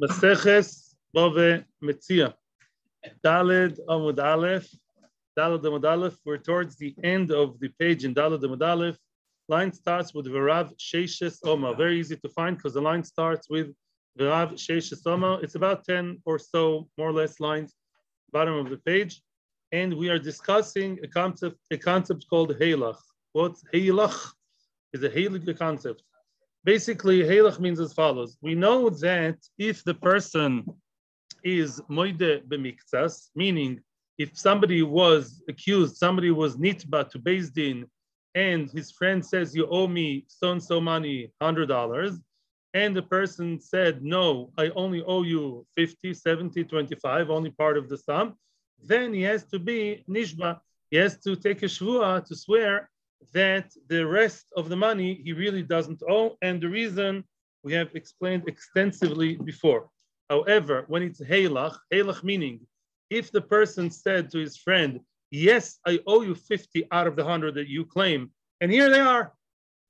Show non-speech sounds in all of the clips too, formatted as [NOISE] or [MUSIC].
Maseches Bove Metzia. Daled Amud Aleph. Daled Amud Aleph. We're towards the end of the page in Daled Amud Aleph. Line starts with Verav Sheishes Oma. Very easy to find because the line starts with Verav Sheishes Oma. It's about 10 or so, more or less, lines, bottom of the page. And we are discussing a concept, a concept called Heilach. What's Heilach? Is a Heilig concept. Basically, Heilach means as follows. We know that if the person is moide b'miktsas, meaning if somebody was accused, somebody was nitba to Din, and his friend says, you owe me so and so money, $100, and the person said, no, I only owe you 50, 70, 25, only part of the sum, then he has to be nishba. He has to take a shvua to swear that the rest of the money he really doesn't owe. And the reason we have explained extensively before. However, when it's heilach, heilach meaning if the person said to his friend, Yes, I owe you 50 out of the 100 that you claim, and here they are,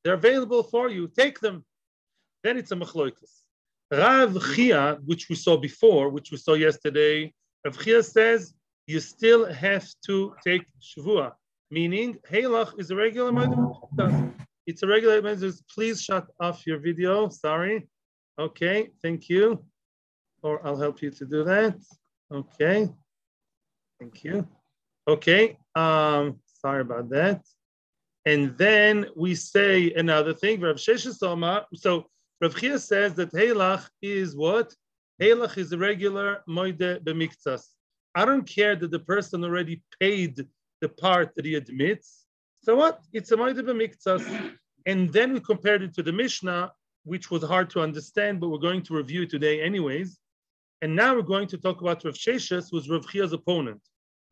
they're available for you, take them. Then it's a machloikas. Rav Chia, which we saw before, which we saw yesterday, Rav Chia says you still have to take shvua, meaning heilach is a regular It's a regular Please shut off your video. Sorry. Okay, thank you. Or I'll help you to do that. Okay. Thank you. Okay. Um, sorry about that. And then we say another thing. Rav Sheshesoma. So Rav Chia says that Heilach is what? Heilach is a regular moide b'miktsas. I don't care that the person already paid the part that he admits. So what? It's a moide b'miktsas. And then we compared it to the Mishnah, which was hard to understand, but we're going to review today anyways. And now we're going to talk about Rav Sheshes, who's Rav Chia's opponent.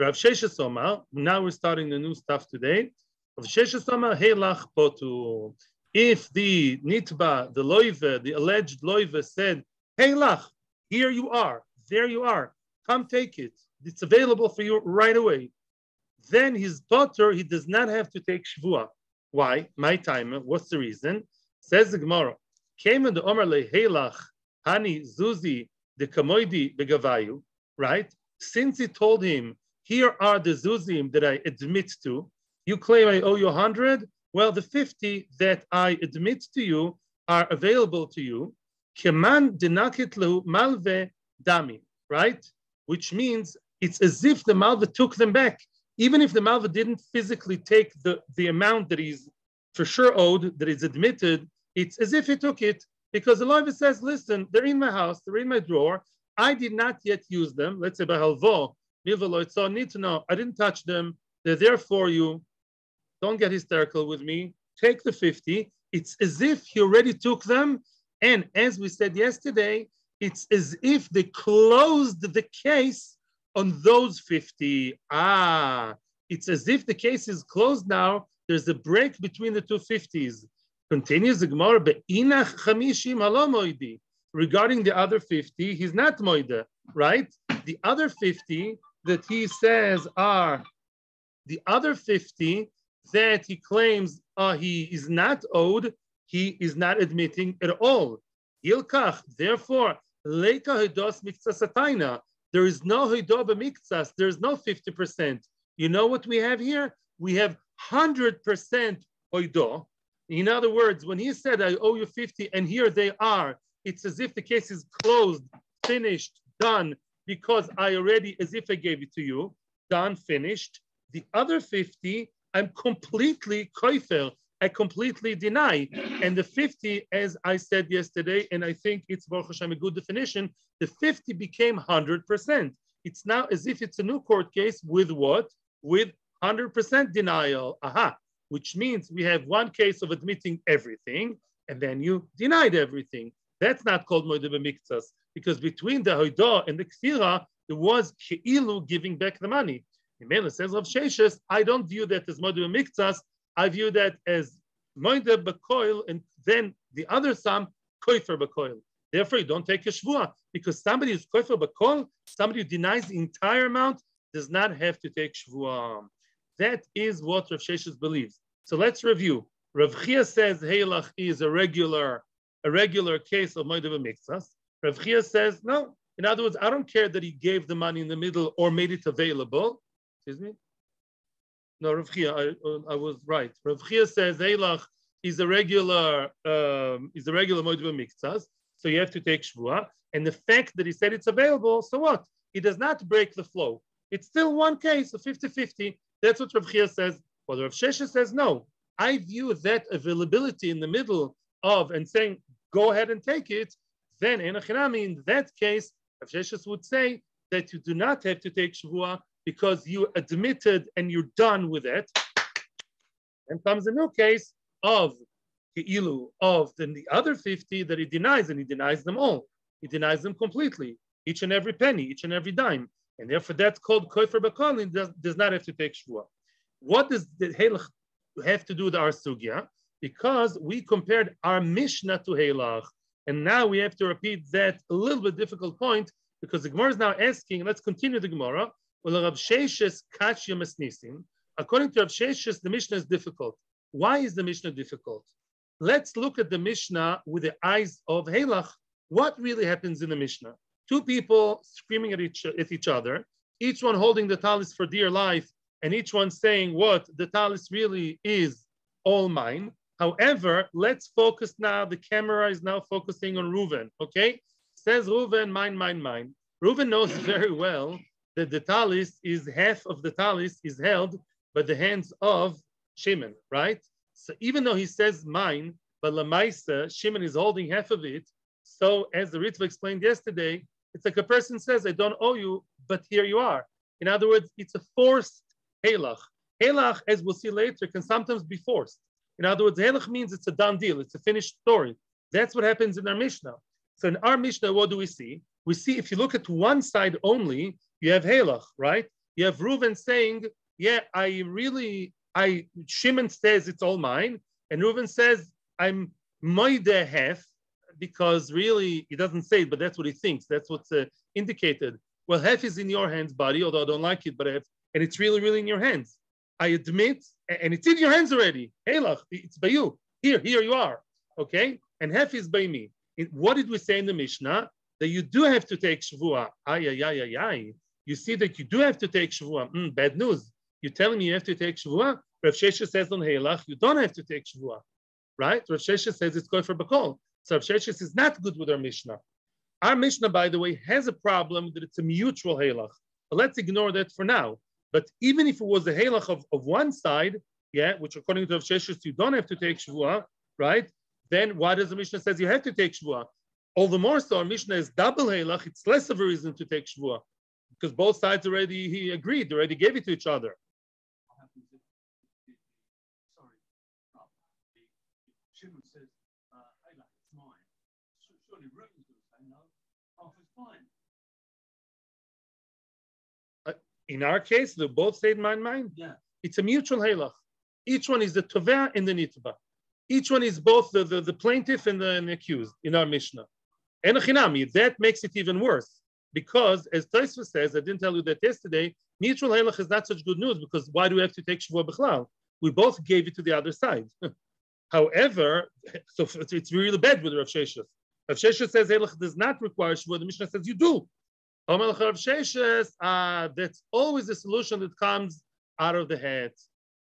Rav Sheshes Omar, now we're starting the new stuff today. Rav Sheshes Omar, Heilach Potu. If the Nitba, the Loive, the alleged Loive said, Heilach, here you are, there you are, come take it. It's available for you right away. Then his daughter, he does not have to take Shvua. Why? My time. What's the reason? Says the Gemara. Came in the Omer le Heilach, Hani Zuzi, the Kamoidi Begavayu, right? Since he told him, here are the Zuzim that I admit to, you claim I owe you 100, well, the 50 that I admit to you are available to you. Keman denakitlu malve dami, right? Which means it's as if the malve took them back even if the Malva didn't physically take the, the amount that he's for sure owed, that is admitted, it's as if he took it because the lawyer says, listen, they're in my house, they're in my drawer. I did not yet use them. Let's say by halvo, so need to know, I didn't touch them. They're there for you. Don't get hysterical with me. Take the 50. It's as if he already took them. And as we said yesterday, it's as if they closed the case on those 50. Ah, it's as if the case is closed now. There's a break between the two 50s. Continues the Gemara. Regarding the other 50, he's not moide, right? The other 50 that he says are the other 50 that he claims uh, he is not owed, he is not admitting at all. Therefore, Leika Hidos Miktsasataina, there is no hidoba miktsas. There is no 50%. You know what we have here? We have 100% hoido. In other words, when he said, I owe you 50, and here they are, it's as if the case is closed, finished, done, because I already, as if I gave it to you, done, finished. The other 50, I'm completely koifer. I completely deny. And the 50, as I said yesterday, and I think it's Baruch Hashem a good definition, the 50 became 100%. It's now as if it's a new court case with what? With 100% denial. Aha, which means we have one case of admitting everything, and then you denied everything. That's not called Moed Miktsas, because between the Hoidah and the Kfira, there was Ke'ilu giving back the money. Imela says of Sheshes, I don't view that as Moed Miktsas, I view that as moide bekoil, and then the other sum koifer bekoil. Therefore, you don't take a shvua because somebody who's koifer bekoil, somebody who denies the entire amount, does not have to take shvua. That is what Rav Sheshes believes. So let's review. Rav Chia says Heilach is a regular, a regular case of moide b'miktsas. Rav Chia says, no. In other words, I don't care that he gave the money in the middle or made it available. Excuse me? No, Rav Chia, I, I was right. Rav Chia says, Eilach is a regular, um, is a regular Moediva Miktsas, so you have to take Shvua. And the fact that he said it's available, so what? He does not break the flow. It's still one case of 50-50. That's what Rav Chia says. Well, Rav Shesha says, no. I view that availability in the middle of and saying, go ahead and take it, then in in that case, Rav Sheshes would say that you do not have to take Shavua because you admitted and you're done with it. And comes a new case of Ilu of then the other 50 that he denies, and he denies them all. He denies them completely, each and every penny, each and every dime. And therefore that's called Koifer Bakalin, does, does not have to take Shvua. What does the Halach have to do with our Sugya? Because we compared our Mishnah to Halach, and now we have to repeat that a little bit difficult point because the Gemara is now asking, let's continue the Gemara. According to Rav Sheshes, the Mishnah is difficult. Why is the Mishnah difficult? Let's look at the Mishnah with the eyes of Halach. What really happens in the Mishnah? Two people screaming at each, at each other, each one holding the talis for dear life, and each one saying what the talis really is all mine. However, let's focus now. The camera is now focusing on Reuven, okay? Says Reuven, mine, mine, mine. Reuven knows [LAUGHS] very well that the talis is half of the talis is held by the hands of Shimon, right? So even though he says mine, but Lamaisa, Shimon is holding half of it. So as the Ritva explained yesterday, it's like a person says, I don't owe you, but here you are. In other words, it's a forced halach. Halach, as we'll see later, can sometimes be forced. In other words, halach means it's a done deal, it's a finished story. That's what happens in our Mishnah. So in our Mishnah, what do we see? We see if you look at one side only, you have halach, right? You have Reuven saying, yeah, I really, I, Shimon says it's all mine. And Reuven says, I'm moide half, because really he doesn't say it, but that's what he thinks. That's what's uh, indicated. Well, hef is in your hands, buddy, although I don't like it, but I have, and it's really, really in your hands. I admit, and it's in your hands already. Look, it's by you. Here, here you are. Okay? And hef is by me. What did we say in the Mishnah? That you do have to take Shavua. Ay, ay, ay, ay, ay. You see that you do have to take Shavua. Mm, bad news. You're telling me you have to take Shavua? Rav Shesha says on Heilach, you don't have to take Shavua. Right? Rav Shesha says it's going for Bakol. So Sheshis is not good with our Mishnah. Our Mishnah, by the way, has a problem that it's a mutual halach. But let's ignore that for now. But even if it was a halach of, of one side, yeah, which according to Sheshis you don't have to take Shavua, right? Then why does the Mishnah says you have to take Shavua? All the more so, our Mishnah is double halach. It's less of a reason to take Shavua because both sides already he agreed, already gave it to each other. Uh, oh, uh, in our case, they both say mine, mine. Yeah. It's a mutual halach. Each one is the toveh and the nitba. Each one is both the, the, the plaintiff and the, and the, accused in our Mishnah. And that makes it even worse. Because, as Taisva says, I didn't tell you that yesterday, mutual halach is not such good news because why do we have to take Shavuot Bechlal? We both gave it to the other side. [LAUGHS] However, so it's really bad with Rav Sheshes. Rav Sheshes says halach does not require Shavuot. The Mishnah says you do. Uh, that's always a solution that comes out of the head.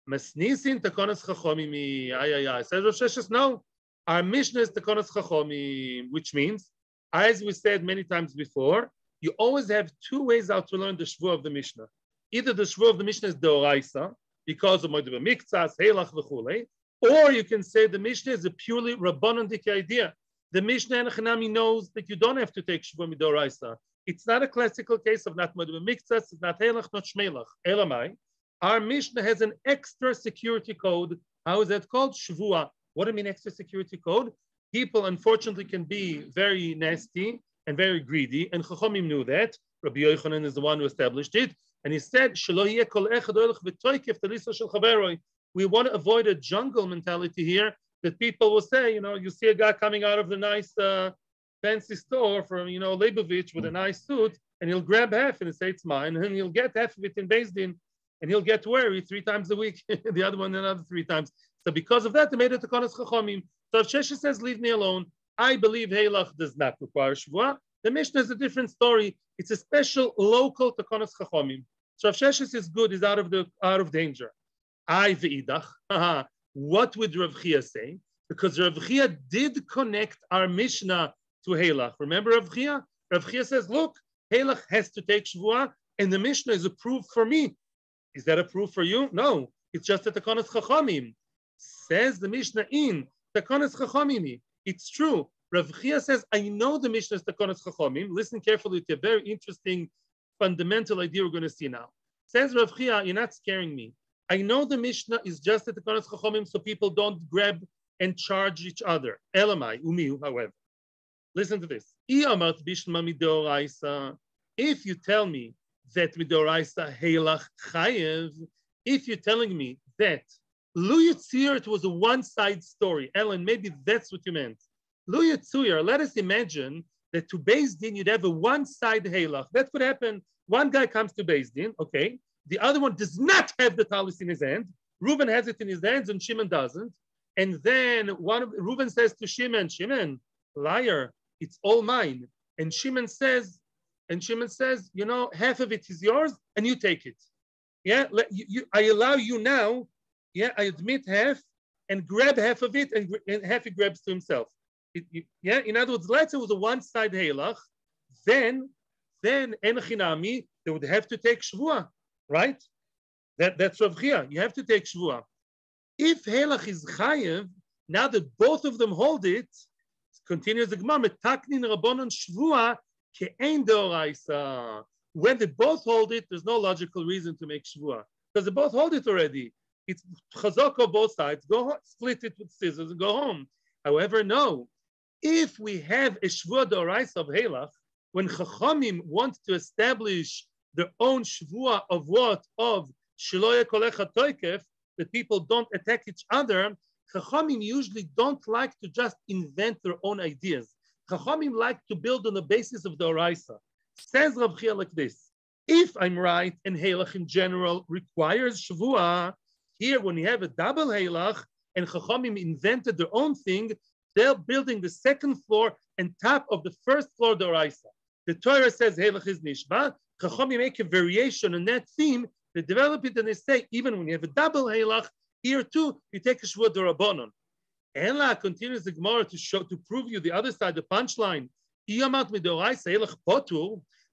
Mesnisin takonas chachomimi. Ay, ay, ay. Says Rav Sheshes, no. Our mission is takonas chachomim, which means, as we said many times before, you always have two ways out to learn the shvu of the Mishnah. Either the shvu of the Mishnah is the oraisa, because of Moediva Miktsas, Heilach, v'chulei, or you can say the Mishnah is a purely Rabbanandik idea. The Mishnah and Hanami knows that you don't have to take Shvu Midoraisa. It's not a classical case of not Modim Miktsas, it's not Helach, not Shmelach. Elamai. Our Mishnah has an extra security code. How is that called? Shvua. What do you mean extra security code? People, unfortunately, can be very nasty and very greedy, and Chachomim knew that. Rabbi Yochanan is the one who established it. And he said, we want to avoid a jungle mentality here that people will say, you know, you see a guy coming out of the nice uh, fancy store from, you know, Leibovich with a nice suit, and he'll grab half and say it's mine, and he'll get half of it in Din, and he'll get wary three times a week, [LAUGHS] the other one another three times. So because of that, they made it Takonas Chachomim. So if Shesha says, leave me alone, I believe Heilach does not require Shavua. The Mishnah is a different story. It's a special local Takonos Chachomim. So Rav Sheshes is good, is out of the out of danger. I ve'idach. What would Rav Chia say? Because Rav Chia did connect our Mishnah to Halach. Remember Rav Chia? Rav Chia says, look, Halach has to take Shvuah, and the Mishnah is a proof for me. Is that a proof for you? No, it's just a Takonos Chachamim. Says the Mishnah in Chachamim. It's true. Rav Chia says, I know the Mishnah is Takonos Chachamim. Listen carefully to a very interesting fundamental idea we're going to see now. Says Rav Chia, you're not scaring me. I know the Mishnah is just at the Takonos Chachamim so people don't grab and charge each other. Elamai, umiu, however. Listen to this. If you tell me that midoraisa heilach chayev, if you're telling me that Yitzir, it was a one-side story. Ellen, maybe that's what you meant. Yitzir, let us imagine that to Beis Din, you'd have a one-side halach. That could happen. One guy comes to Beis Din, okay. The other one does not have the talis in his hand. Reuben has it in his hands and Shimon doesn't. And then one of Reuben says to Shimon, Shimon, liar, it's all mine. And Shimon says, and Shimon says, you know, half of it is yours and you take it. Yeah, let, you, you, I allow you now, yeah, I admit half and grab half of it and, and half he grabs to himself. It, you, yeah, in other words, let's say it was a one-side halach, then, then Enochinami, they would have to take Shvuah, right? That, that's Rav Chia. You have to take Shvuah. If halach is chayev, now that both of them hold it, continues the Gemara, metaknin rabbonon shvua ke'ein deoraisa. When they both hold it, there's no logical reason to make shvua because they both hold it already. It's chazak on both sides. Go split it with scissors and go home. However, no. If we have a shvua deoraisa of halach, when chachamim want to establish their own shvua of what of shiloya kolecha toikef, that people don't attack each other, Chachamim usually don't like to just invent their own ideas. Chachamim like to build on the basis of the Oraisa. Says Rav Chia like this, if I'm right and Halach in general requires Shavua, here when you have a double Halach and Chachamim invented their own thing, they're building the second floor and top of the first floor the Oraisa. The Torah says Halach is Nishba. Chachamim make a variation on that theme. They develop it and they say, even when you have a double Halach, here too, you take a shvua derabanan. Ela continues the Gemara to show to prove you the other side, the punchline.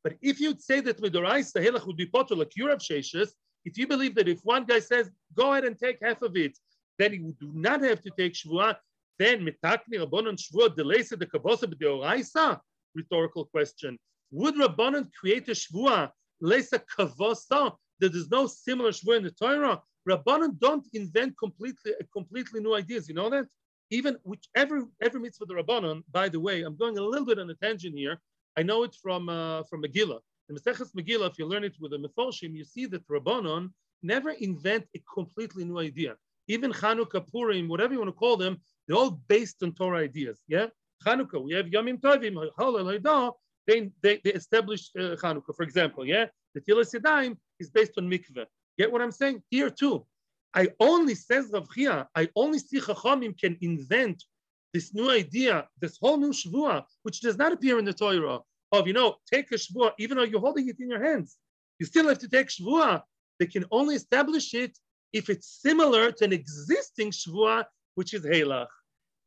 But if you'd say that midoraisa helach would be potter like Europe sheshes, if you believe that if one guy says, go ahead and take half of it, then he would do not have to take shvua, then mitakni rabbanon shvua delays the kavosa b'deoraisa? Rhetorical question. Would rabbanon create a shvua lesa kavosa that there's no similar shvua in the Torah? Rabbanon don't invent completely completely new ideas. You know that? Even whichever every mitzvah the Rabbanon, by the way, I'm going a little bit on a tangent here. I know it from uh, from Megillah. In Maseches Megillah, if you learn it with the Meforshim, you see that Rabbanon never invent a completely new idea. Even Chanukah, Purim, whatever you want to call them, they're all based on Torah ideas. Yeah, Chanukah, we have Yomim Tovim, they, they, they established uh, Chanukah, for example. Yeah, the Tilas Yadayim is based on mikveh. Get what I'm saying? Here too. I only, says Rav Chia, I only see Chachamim can invent this new idea, this whole new Shavua, which does not appear in the Torah, of, you know, take a Shavua, even though you're holding it in your hands. You still have to take Shavua. They can only establish it if it's similar to an existing Shavua, which is Halach.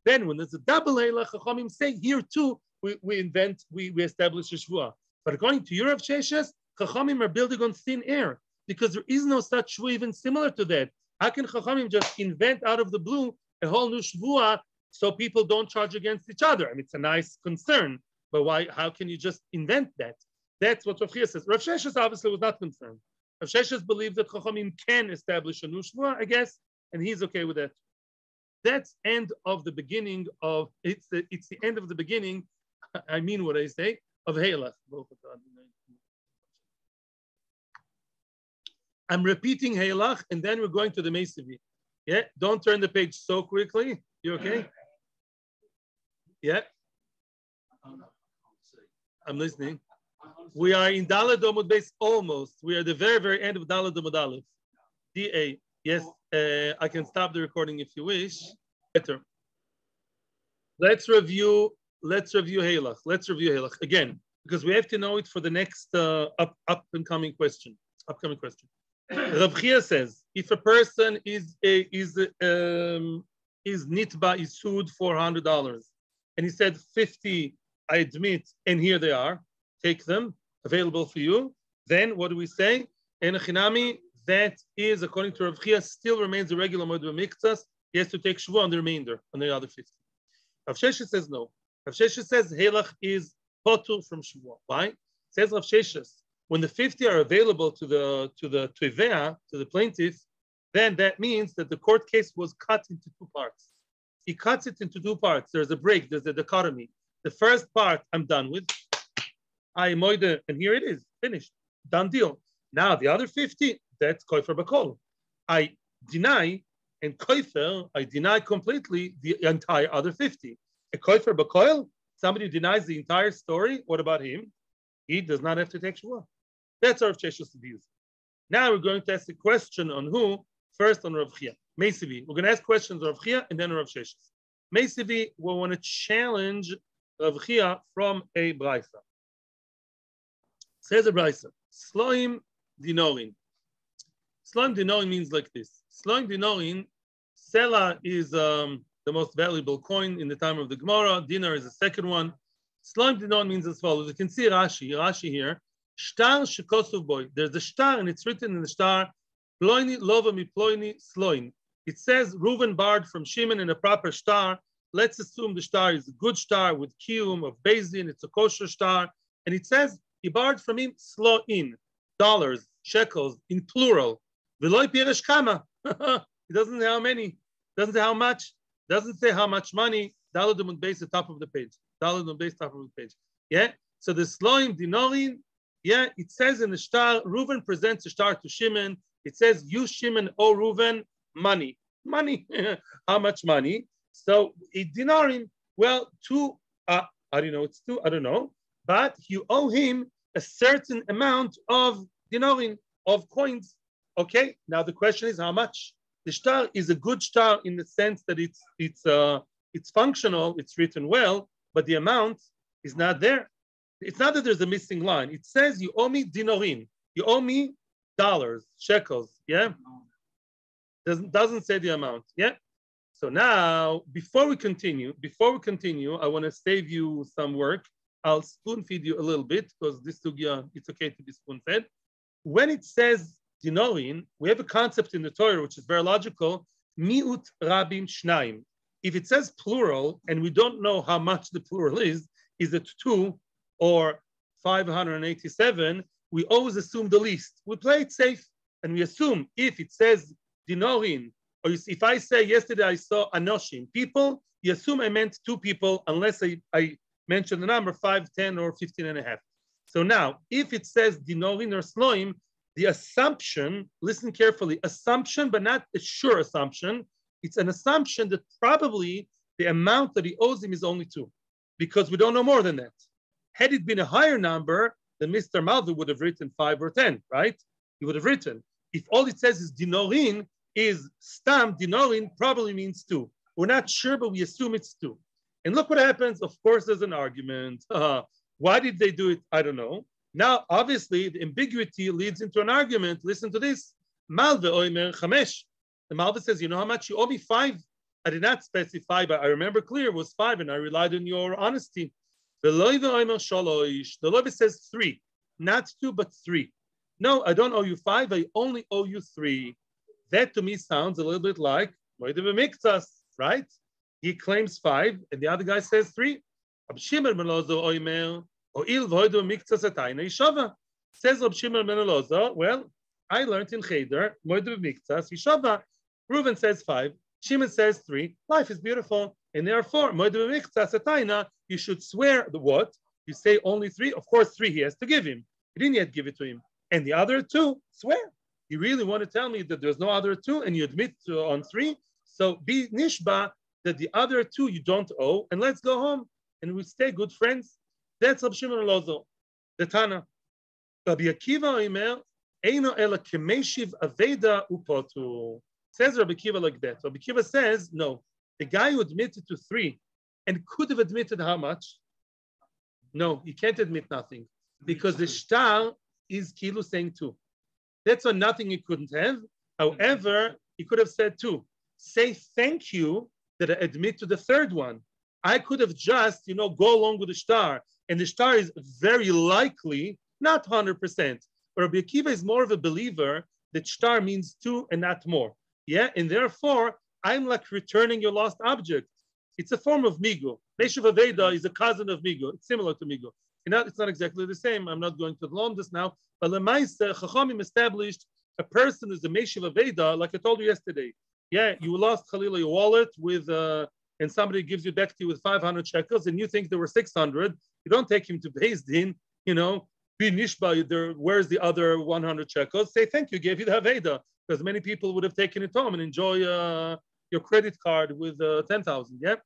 Then when there's a double Halach, Chachamim say, here too, we, we invent, we, we establish a Shavua. But according to Europe Sheshes, Chachamim are building on thin air because there is no such shvua even similar to that. How can Chachamim just invent out of the blue a whole new shvua so people don't charge against each other? I mean, it's a nice concern, but why? How can you just invent that? That's what Rav Chia says. Rav Sheshes obviously was not concerned. Rav Sheshes believed that Chachamim can establish a new shvua, I guess, and he's okay with that. That's end of the beginning of it's the it's the end of the beginning. I mean what I say of Halach. I'm repeating Halach, and then we're going to the Meisivi. Yeah, don't turn the page so quickly. You okay? Yeah. I'm listening. We are in Daled Amud Beis almost. We are at the very, very end of Daled Amud Aleph. DA. Yes, uh, I can stop the recording if you wish. Better. Let's review. Let's review Halach. Let's review Halach again. because we have to know it for the next uh, up, up and coming question. Upcoming question. [COUGHS] Rav Chia says, if a person is a, is um, is nitba is sued for hundred dollars, and he said fifty, I admit, and here they are, take them, available for you. Then what do we say? Enochinami, that is according to Rav Chia, still remains a regular moide b'miktas. He has to take shvu on the remainder, on the other fifty. Rav Sheshes says no. Rav Sheshes says helach is potur from shvu. Why? Says Rav Sheshes, when the 50 are available to the to the Tuivea, to the plaintiff, then that means that the court case was cut into two parts. He cuts it into two parts. There's a break, there's a dichotomy. The first part I'm done with. I and here it is, finished, done deal. Now the other 50, that's koifer bakol. I deny, and koifer, I deny completely the entire other 50. A koifer bakol, somebody denies the entire story, what about him? He does not have to take shua. That's our Sheshus views. Now we're going to ask a question on who? First on Rav Chia. Meisivi. We're going to ask questions on Rav Chia and then Rav Sheshus. Meisivi, we want to challenge Rav Chia from a Braisa. Says a Braisa. Sloim dinorin. Sloim dinorin means like this. Sloim dinorin, Sela is um, the most valuable coin in the time of the Gemara. Dinar is the second one. Sloim dinorin means as follows. You can see Rashi, Rashi here. Shtar shekosov boy. There's a star, and it's written in the star, Ploini lova mi ploini sloin. It says Reuven barred from Shimon in a proper star. Let's assume the star is a good star with kiyum of Beis Din. It's a kosher star. And it says he borrowed from him slow in dollars, shekels, in plural. Veloy piresh kama. [LAUGHS] He doesn't say how many. Doesn't say how much. Doesn't say how much money. Daled Amud Beis the top of the page. Daled Amud Beis top of the page. Yeah. So the sloim dinorin yeah, it says in the star, Reuven presents the star to Shimon. It says, you Shimon, oh Reuven, money. [LAUGHS] Money. [LAUGHS] How much money? So dinarim, well, two, uh, I don't know, it's two, I don't know, but you owe him a certain amount of dinarim, of coins. Okay, now the question is how much? The star is a good star in the sense that it's it's uh it's functional, it's written well, but the amount is not there. It's not that there's a missing line. It says you owe me dinorim. You owe me dollars, shekels. Yeah. Doesn't doesn't say the amount. Yeah. So now, before we continue, before we continue, I want to save you some work. I'll spoon feed you a little bit because this sugya, it's okay to be spoon fed. When it says dinorin, we have a concept in the Torah which is very logical. Miut rabim shnaim. If it says plural and we don't know how much the plural is, is it two or 587, we always assume the least. We play it safe and we assume if it says dinorin, or if I say yesterday I saw anoshim, people, you assume I meant two people unless I, I mentioned the number 5, 10, or 15 and a half. So now, if it says dinorin or sloim, the assumption, listen carefully, assumption, but not a sure assumption, it's an assumption that probably the amount that he owes him is only two, because we don't know more than that. Had it been a higher number, then Mr. Malvi would have written five or 10, right? He would have written. If all it says is dinorin, is stam, dinorin probably means two. We're not sure, but we assume it's two. And look what happens. Of course, there's an argument. Uh, [LAUGHS] why did they do it? I don't know. Now, obviously, the ambiguity leads into an argument. Listen to this. Malve oimer chamesh. The Malve says, you know how much you owe me? Five. I did not specify, but I remember clear it was five, and I relied on your honesty. The Loiva says three, not two, but three. No, I don't owe you five, I only owe you three. That to me sounds a little bit like Miktas, right? He claims five, and the other guy says three. Says Rab Shimon ben Elazar, well, I learned in Cheder, Moedu Miktas, Yishava. Reuven says five, Shimon says three. Life is beautiful. And therefore, you should swear the what? You say only three. Of course, three he has to give him. He didn't yet give it to him. And the other two, swear. You really want to tell me that there's no other two and you admit to, on three? So be nishba that the other two you don't owe, and let's go home and we stay good friends. That's Rab Shimon Lozo, the Tana. Rabbi Akiva Omer, Eino ela kemeshiv aveda upotu. Says Rabbi Akiva like that. Rabbi Akiva says, no, the guy who admitted to three and could have admitted how much? No, he can't admit nothing because the shtar is kilu saying two. That's on nothing he couldn't have. However, he could have said two. Say thank you that I admit to the third one. I could have just, you know, go along with the star. And the star is very likely, not 100%. But Rabbi Akiva is more of a believer that star means two and not more. Yeah, and therefore, I'm like returning your lost object. It's a form of migu. Meshav Aveda is a cousin of migu. It's similar to migu. Not, it's not exactly the same. I'm not going to learn this now. But Lemaisa, Chachamim established a person is a Meshav Aveda, like I told you yesterday. Yeah, you lost Khalila your wallet with, uh, and somebody gives you back to you with 500 shekels, and you think there were 600. You don't take him to Din, you know, be nishba, there, where's the other 100 shekels? Say thank you, gave you the Aveda, because many people would have taken it home and enjoy uh, your credit card with uh, 10,000. Yeah.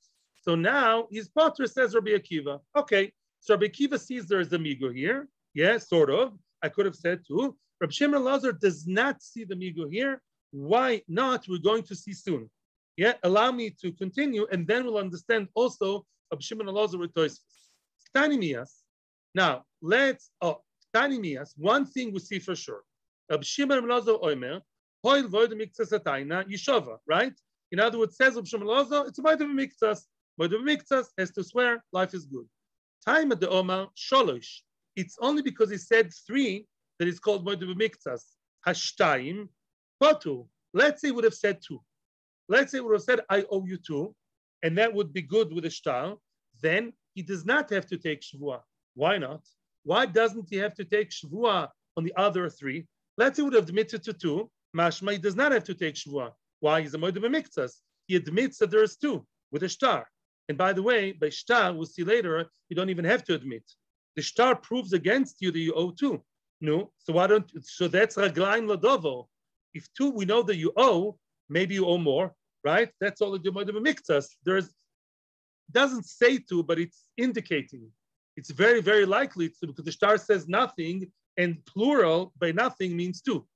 So now his potter says Rabbi Akiva. Okay. So Rabbi Akiva sees there is a migo here. Yeah, sort of. I could have said too. Rabbi Shimon Lazar does not see the migo here. Why not? We're going to see soon. Yeah, allow me to continue, and then we'll understand also Rabbi Shimon Lazar with Toysfus. Tani Mias. Now let's. Oh, Tani Mias. One thing we see for sure. Rabbi Shimon Lazar Oimer. Hoil void mikzas Yishova. Right. In other words, says Rabbi Shimon Lazar, it's a void of mikzas. Void of mikzas has to swear life is good. Time at the Omar Sholosh. It's only because he said three that it's called Moedu Miktas. Hashtayim, Potu. Let's say he would have said two. Let's say he would have said, I owe you two, and that would be good with a shtar. Then he does not have to take Shavua. Why not? Why doesn't he have to take Shavua on the other three? Let's say he would have admitted to two. Mashma, he does not have to take Shavua. Why? He's a Moedu Miktas. He admits that there is two with a shtar. And by the way, by shtar, we'll see later, you don't even have to admit. The shtar proves against you that you owe two. No, so why don't? So that's raglaim ladovo. If two, we know that you owe. Maybe you owe more, right? That's all the Gemara miktas. There's doesn't say two, but it's indicating. It's very, very likely to because the star says nothing, and plural by nothing means two.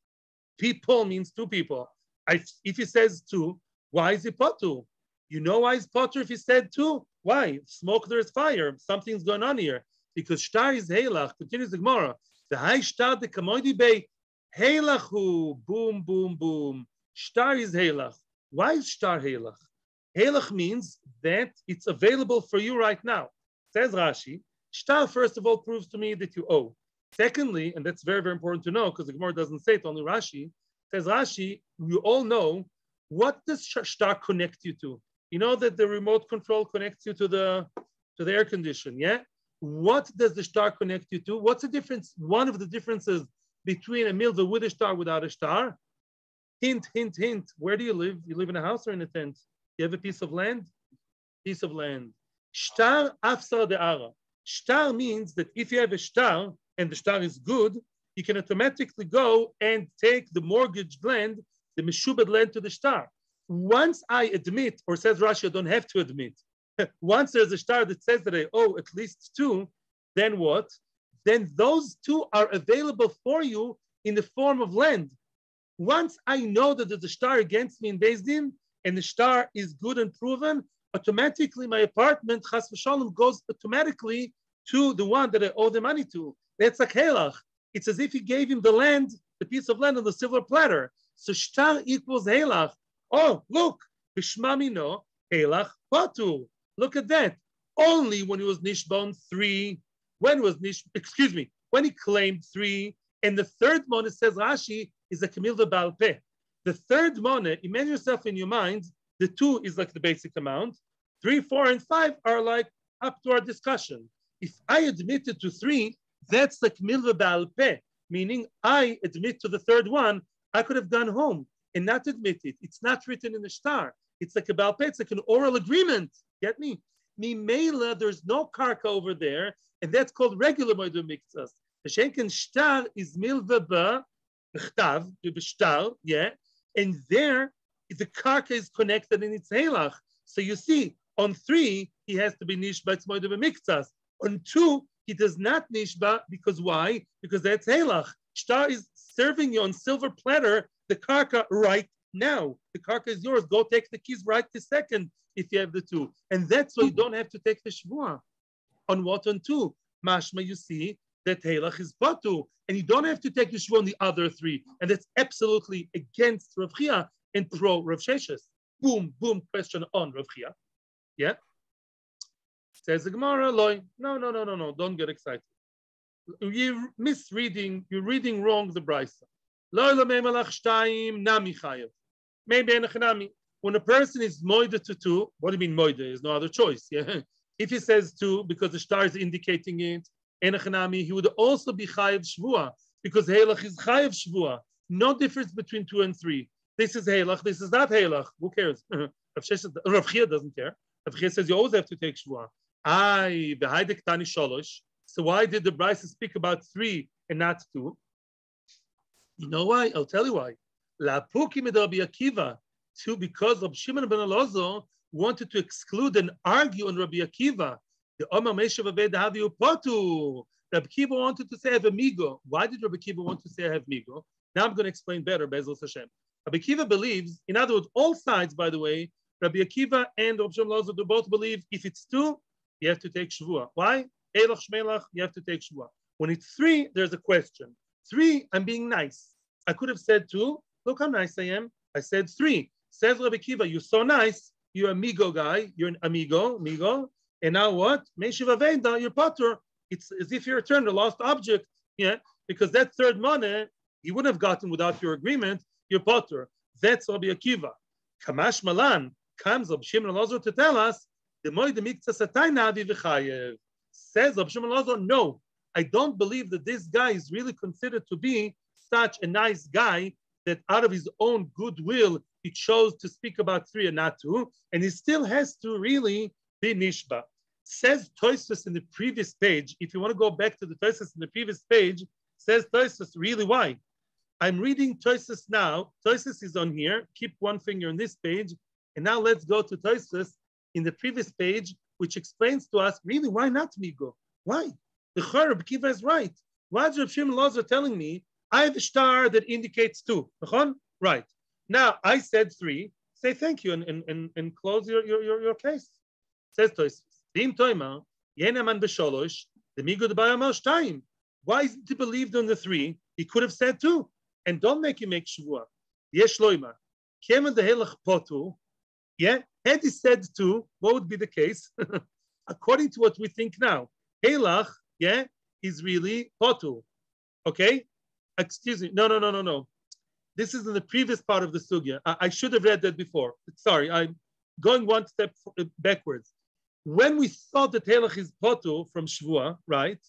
People means two people. I, if he says two, why is he two? You know why he's potter if he said two? Why? Smoke, there's fire. Something's going on here. Because shtar is halach. Continues the Gemara. The high shtar the kamodi bay halachu. Boom, boom, boom. Shtar is halach. Why is shtar halach? Halach means that it's available for you right now. Says Rashi. Shtar, first of all, proves to me that you owe. Secondly, and that's very, very important to know because the Gemara doesn't say it, only Rashi, says Rashi, you all know what does shtar connect you to? You know that the remote control connects you to the to the air condition, yeah? What does the star connect you to? What's the difference? One of the differences between a milva with a star without a star. Hint, hint, hint. Where do you live? You live in a house or in a tent? You have a piece of land? Piece of land. Star afsar de ara. Star means that if you have a star and the star is good, you can automatically go and take the mortgaged land, the meshubad land to the star once I admit, or says Rashi, I don't have to admit. [LAUGHS] once there's a star that says that I owe at least two, then what? Then those two are available for you in the form of land. Once I know that there's a star against me in Beis Din, and the star is good and proven, automatically my apartment, Chas v'shalom, goes automatically to the one that I owe the money to. That's like Helach. It's as if he gave him the land, the piece of land on the silver platter. So star equals Helach. Oh, look, Bishmamino, Elach Patu. Look at that. Only when he was Nishbon three, when was Nish, excuse me, when he claimed three, and the third mona says Rashi is a Kamil Balpe. The third mona, imagine yourself in your mind, the two is like the basic amount, three, four, and five are like up to our discussion. If I admitted to three, that's the Kamil Balpe, meaning I admit to the third one, I could have gone home and not admit it. It's not written in the star. It's like a balpet, it's like an oral agreement. Get me? Me Mimela, there's no karka over there, and that's called regular moedu mikzas. The shenken star is milva ba, b'chtav, b'shtar, yeah, and there the karka is connected in its halach. So you see, on three, he has to be nishba, it's moedu mikzas. On two, he does not nishba, because why? Because that's halach. Shtar is serving you on silver platter the karka right now. The karka is yours. Go take the keys right this second if you have the two. And that's why you don't have to take the shvua. On what on two? mashma, you see that Halach is Batu, and you don't have to take the Shvu on the other three. And that's absolutely against Rav Chia and pro Rav Sheshes. Boom, boom, question on Rav Chia. Yeah? Says the Gemara, Loy, no, no, no, no, no, don't get excited. You're misreading, you're reading wrong the Brisa. When a person is moida to two, what do you mean moida? There's no other choice. Yeah. If he says two because the star is indicating it, enachanami, he would also be chayiv shvua because halach is chayiv shvua. No difference between two and three. This is halach. This is not halach. Who cares? [LAUGHS] Rav Chia doesn't care. Rav Chia says you always have to take shvua. I the tani sholosh. So why did the Brisa speak about three and not two? You know why? I'll tell you why. La puki Akiva. too, because of Shimon ben Elazar wanted to exclude and argue on Rabbi Akiva. The Omar Meshav Aved Havi Upotu. Rabbi Akiva wanted to say I have amigo. Why did Rabbi Akiva want to say I have migo? Now I'm going to explain better, Bezel Hashem. Rabbi Akiva believes, in other words, all sides, by the way, Rabbi Akiva and Rabbi Shem Lozo do both believe if it's two, you have to take Shavua. Why? Elach Shmelach, you have to take Shavua. When it's three, there's a question. Three, I'm being nice. I could have said two. Look how nice I am. I said three. Says Rabbi Kiva, you're so nice. You're a amigo guy. You're an amigo, amigo. And now what? Meshiv Aveda, you're potter. It's as if you returned a lost object. Yeah, because that third money you wouldn't have gotten without your agreement. You're potter. That's Rabbi Akiva. Kamash Malan comes Rabbi Shimon Elazar to tell us the Moed Mikta Satay Navi V'chayev. Says Rabbi Shimon Elazar, no, I don't believe that this guy is really considered to be such a nice guy that out of his own goodwill he chose to speak about three and not two, and he still has to really be nishba. Says Toisus in the previous page, if you want to go back to the Toisus in the previous page, says Toisus, really why? I'm reading Toisus now. Toisus is on here. Keep one finger on this page. And now let's go to Toisus in the previous page, which explains to us really why not Migo? Why? The Chorab Kiva is right. Why is Rav Shimon Loza telling me I have a star that indicates two? Right. Now I said three. Say thank you and, and, and, and close your, your, your, your case. Says Toys. Dim Toima, Yenaman the Migud Bayamel Shtaim. Why isn't he believed on the three? He could have said two. And don't make him make Shavua. Yesh Loima. Kemen the Helach Potu. Yeah, had he said two, what would be the case? [LAUGHS] According to what we think now, Helach, yeah, is really Potu. Okay? Excuse me. No, no, no, no, no. This is in the previous part of the sugya. I, I should have read that before. Sorry, I'm going one step uh, backwards. When we thought that Helach is potu from Shvua, right?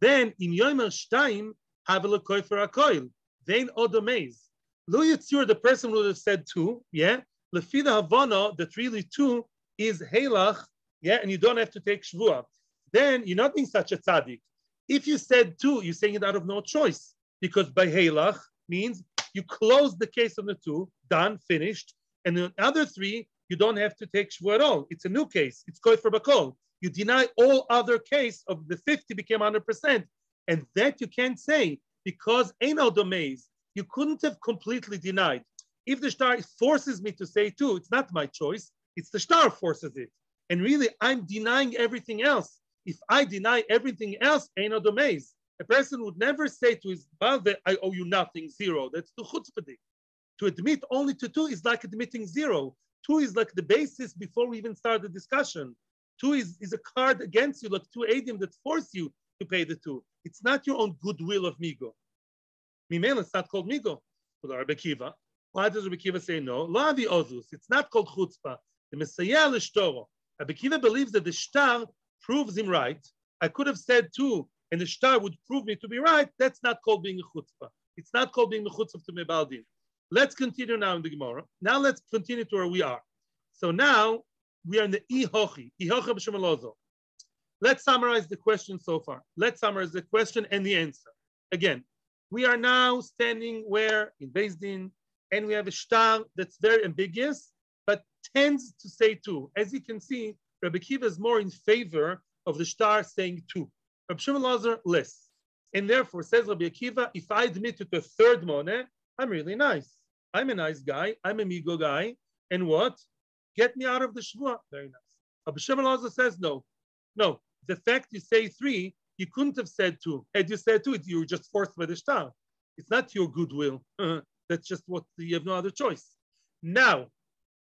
Then in Yomer Shtaim, have a lokoy for a koil. Then odomez. Lo Yitzur, the person would have said two, yeah? Lefida Havana, that really two is Helach, yeah, and you don't have to take Shvua. Then you're not being such a tzaddik. If you said two, you're saying it out of no choice, because by Helach means you close the case on the two, done, finished. And the other three, you don't have to take shvu at all. It's a new case. It's koi for bakol. You deny all other case of the 50 became 100%. And that you can't say because Eno domains, you couldn't have completely denied. If the star forces me to say two, it's not my choice. It's the star forces it. And really, I'm denying everything else. If I deny everything else, Eno domains. A person would never say to his father, I owe you nothing, zero. That's the chutzpah. To admit only to two is like admitting zero. Two is like the basis before we even start the discussion. Two is, is a card against you, like two adim that force you to pay the two. It's not your own goodwill of migo. Mimel, it's not called migo. But why does Rabbi Kiva say no? Lavi ozus. It's not called chutzpah. The Messiah l'shtoro. Rabbi Kiva believes that the shtar proves him right. I could have said too, and the shtar would prove me to be right, that's not called being a chutzpah. It's not called being a chutzpah to mebaldin. Let's continue now in the Gemara. Now let's continue to where we are. So now we are in the ihochi, ihochi b'shem Let's summarize the question so far. Let's summarize the question and the answer. Again, we are now standing where in Din, and we have a shtar that's very ambiguous, but tends to say too. As you can see, Rabbi Kiva is more in favor of the star saying two. Rabbi Shimon Lazar less. And therefore, says Rabbi Akiva, if I admit to the third moneh, I'm really nice. I'm a nice guy. I'm a migo guy. And what? Get me out of the shvua. Very nice. Rabbi Shimon Lazar says no. No. The fact you say three you couldn't have said two. Had you said two, you were just forced by the star. It's not your goodwill. [LAUGHS] That's just what you have no other choice. Now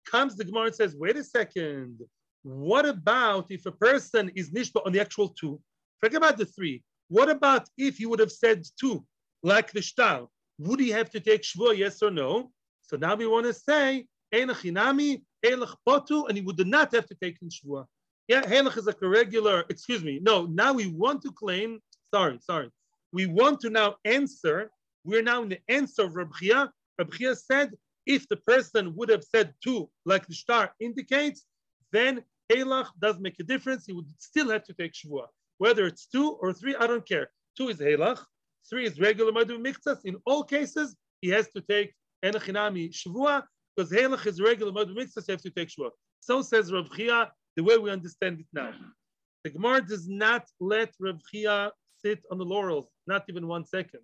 comes the Gemara and says, wait a second. What about if a person is nishba on the actual two? Forget about the three. What about if you would have said two, like the shtar? Would he have to take shvua, yes or no? So now we want to say, Einachinami, Heilach potu, and he would not have to take in shvua. Yeah, Heilach is like a regular, excuse me. No, now we want to claim, sorry, sorry. We want to now answer, we're now in the answer of Rabbi Chia. Chia said, if the person would have said two, like the star indicates, then Halach does make a difference. He would still have to take Shavua. Whether it's two or three, I don't care. Two is Halach, three is regular Madu Miktas. In all cases, he has to take Enachinami Shavua because Halach is regular Madu Miktas, he has to take Shavua. So says Rav Chia, the way we understand it now. The Gemara does not let Rav Chia sit on the laurels, not even one second.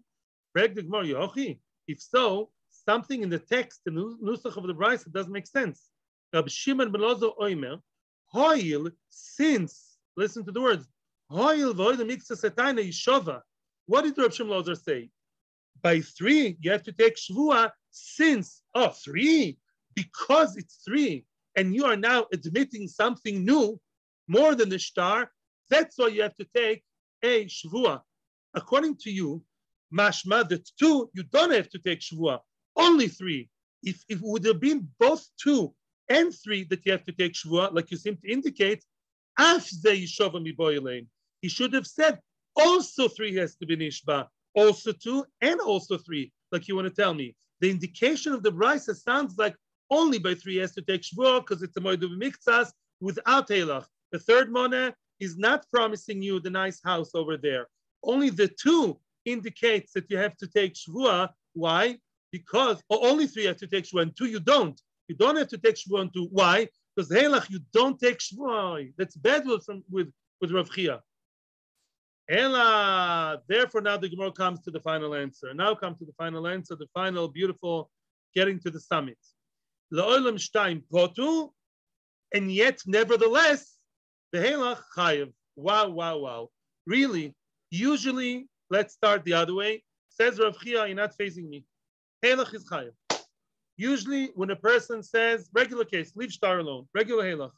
Break the Gemara, Yochi. If so, something in the text, the Nusach of the Brisa doesn't make sense. Rabbi Shimon ben Oimer, Hoil, since, listen to the words, Hoil yishova. What did Rabbi Shimon Lozer say? By three, you have to take Shvua since, oh, three, because it's three, and you are now admitting something new, more than the star, that's why you have to take a Shvua. According to you, mashma, that two, you don't have to take Shvua only three. If, if it would have been both two and three that you have to take Shvuah, like you seem to indicate, he should have said also three has to be Nishba, also two and also three, like you want to tell me. The indication of the Brisa sounds like only by three has to take Shvuah because it's a Moedu Miktsas without Halach. The third Mona is not promising you the nice house over there. Only the two indicates that you have to take Shvuah. Why? because oh, only three have to take Shvuah and two you don't. You don't have to take Shvuah two. Why? Because Helach, you don't take Shvuah. That's bad with, with, with Rav Chia. Ela, therefore now the Gemara comes to the final answer. Now come to the final answer, the final beautiful getting to the summit. La'olam shtaim potu, and yet nevertheless, the Helach chayiv. Wow, wow, wow. Really, usually, let's start the other way. Says Rav Chia, you're not facing me. Halach is chayiv. Usually, when a person says, regular case, leave star alone, regular halach,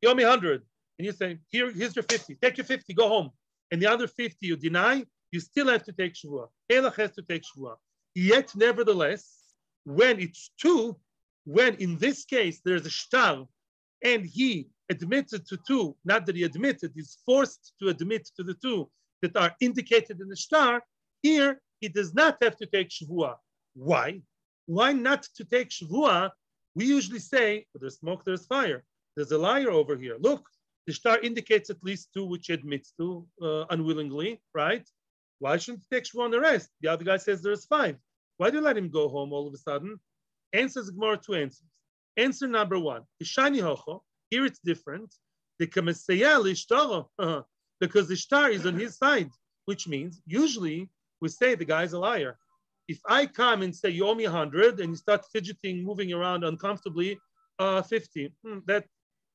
you owe me 100, and you say, Here, here's your 50, take your 50, go home. And the other 50 you deny, you still have to take Shavua. Halach has to take Shavua. Yet, nevertheless, when it's two, when in this case there's a shtar, and he admitted to two, not that he admitted, he's forced to admit to the two that are indicated in the shtar, here he does not have to take Shavua. Why? Why not to take Shavua? We usually say, there's smoke, there's fire. There's a liar over here. Look, the star indicates at least two, which he admits to uh, unwillingly, right? Why shouldn't he take Shavua on the rest? The other guy says there's five. Why do you let him go home all of a sudden? Answers more two answers. Answer number one, shiny hocho, here it's different. The [LAUGHS] because the star is on his side, which means usually we say the guy's a liar. If I come and say, you owe me 100, and you start fidgeting, moving around uncomfortably, uh, 50, hmm, that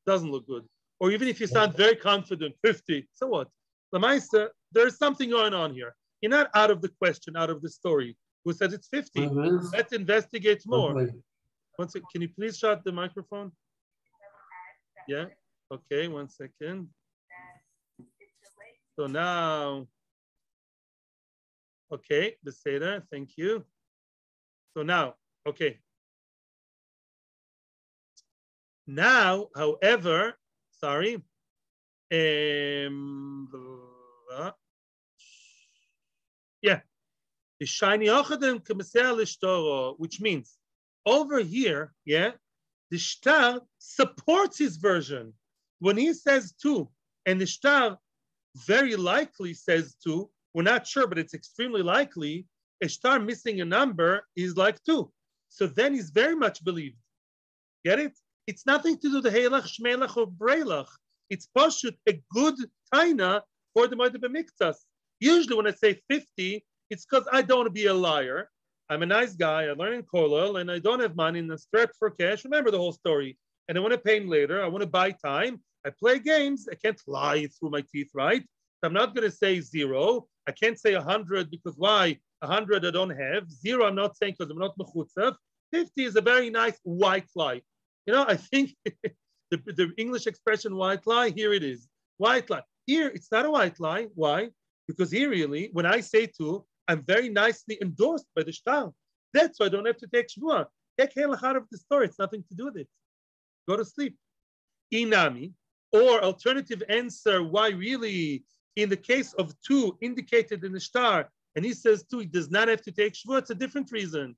doesn't look good. Or even if you sound very confident, 50, so what? Lamaisa, there's something going on here. You're not out of the question, out of the story. Who said it's 50? Let's investigate more. One second, can you please shut the microphone? Yeah, okay, one second. So now, Okay, the Seder, thank you. So now, okay. Now, however, sorry, um, yeah, the shiny which means over here, yeah, the shtar supports his version. When he says two, and the shtar very likely says two, we're not sure, but it's extremely likely a star missing a number is like two. So then he's very much believed. Get it? It's nothing to do with Heilach, Shmelach, or Breilach. It's Pashut, a good taina for the Moed B'miktas. Usually when I say 50, it's because I don't want to be a liar. I'm a nice guy, I learn in Kollel, and I don't have money and I'm strapped for cash. Remember the whole story. And I want to pay him later. I want to buy time. I play games. I can't lie through my teeth, right? So I'm not going to say zero. I can't say 100 because why? 100 I don't have. Zero I'm not saying because I'm not mechutzav. 50 is a very nice white lie. You know, I think [LAUGHS] the, the English expression white lie, here it is. White lie. Here, it's not a white lie. Why? Because here, really, when I say to, I'm very nicely endorsed by the shtar. That's why I don't have to take shvua. Take out of the story. It's nothing to do with it. Go to sleep. Inami, or alternative answer, why really, in the case of two indicated in the star, and he says two, he does not have to take shvua. It's a different reason.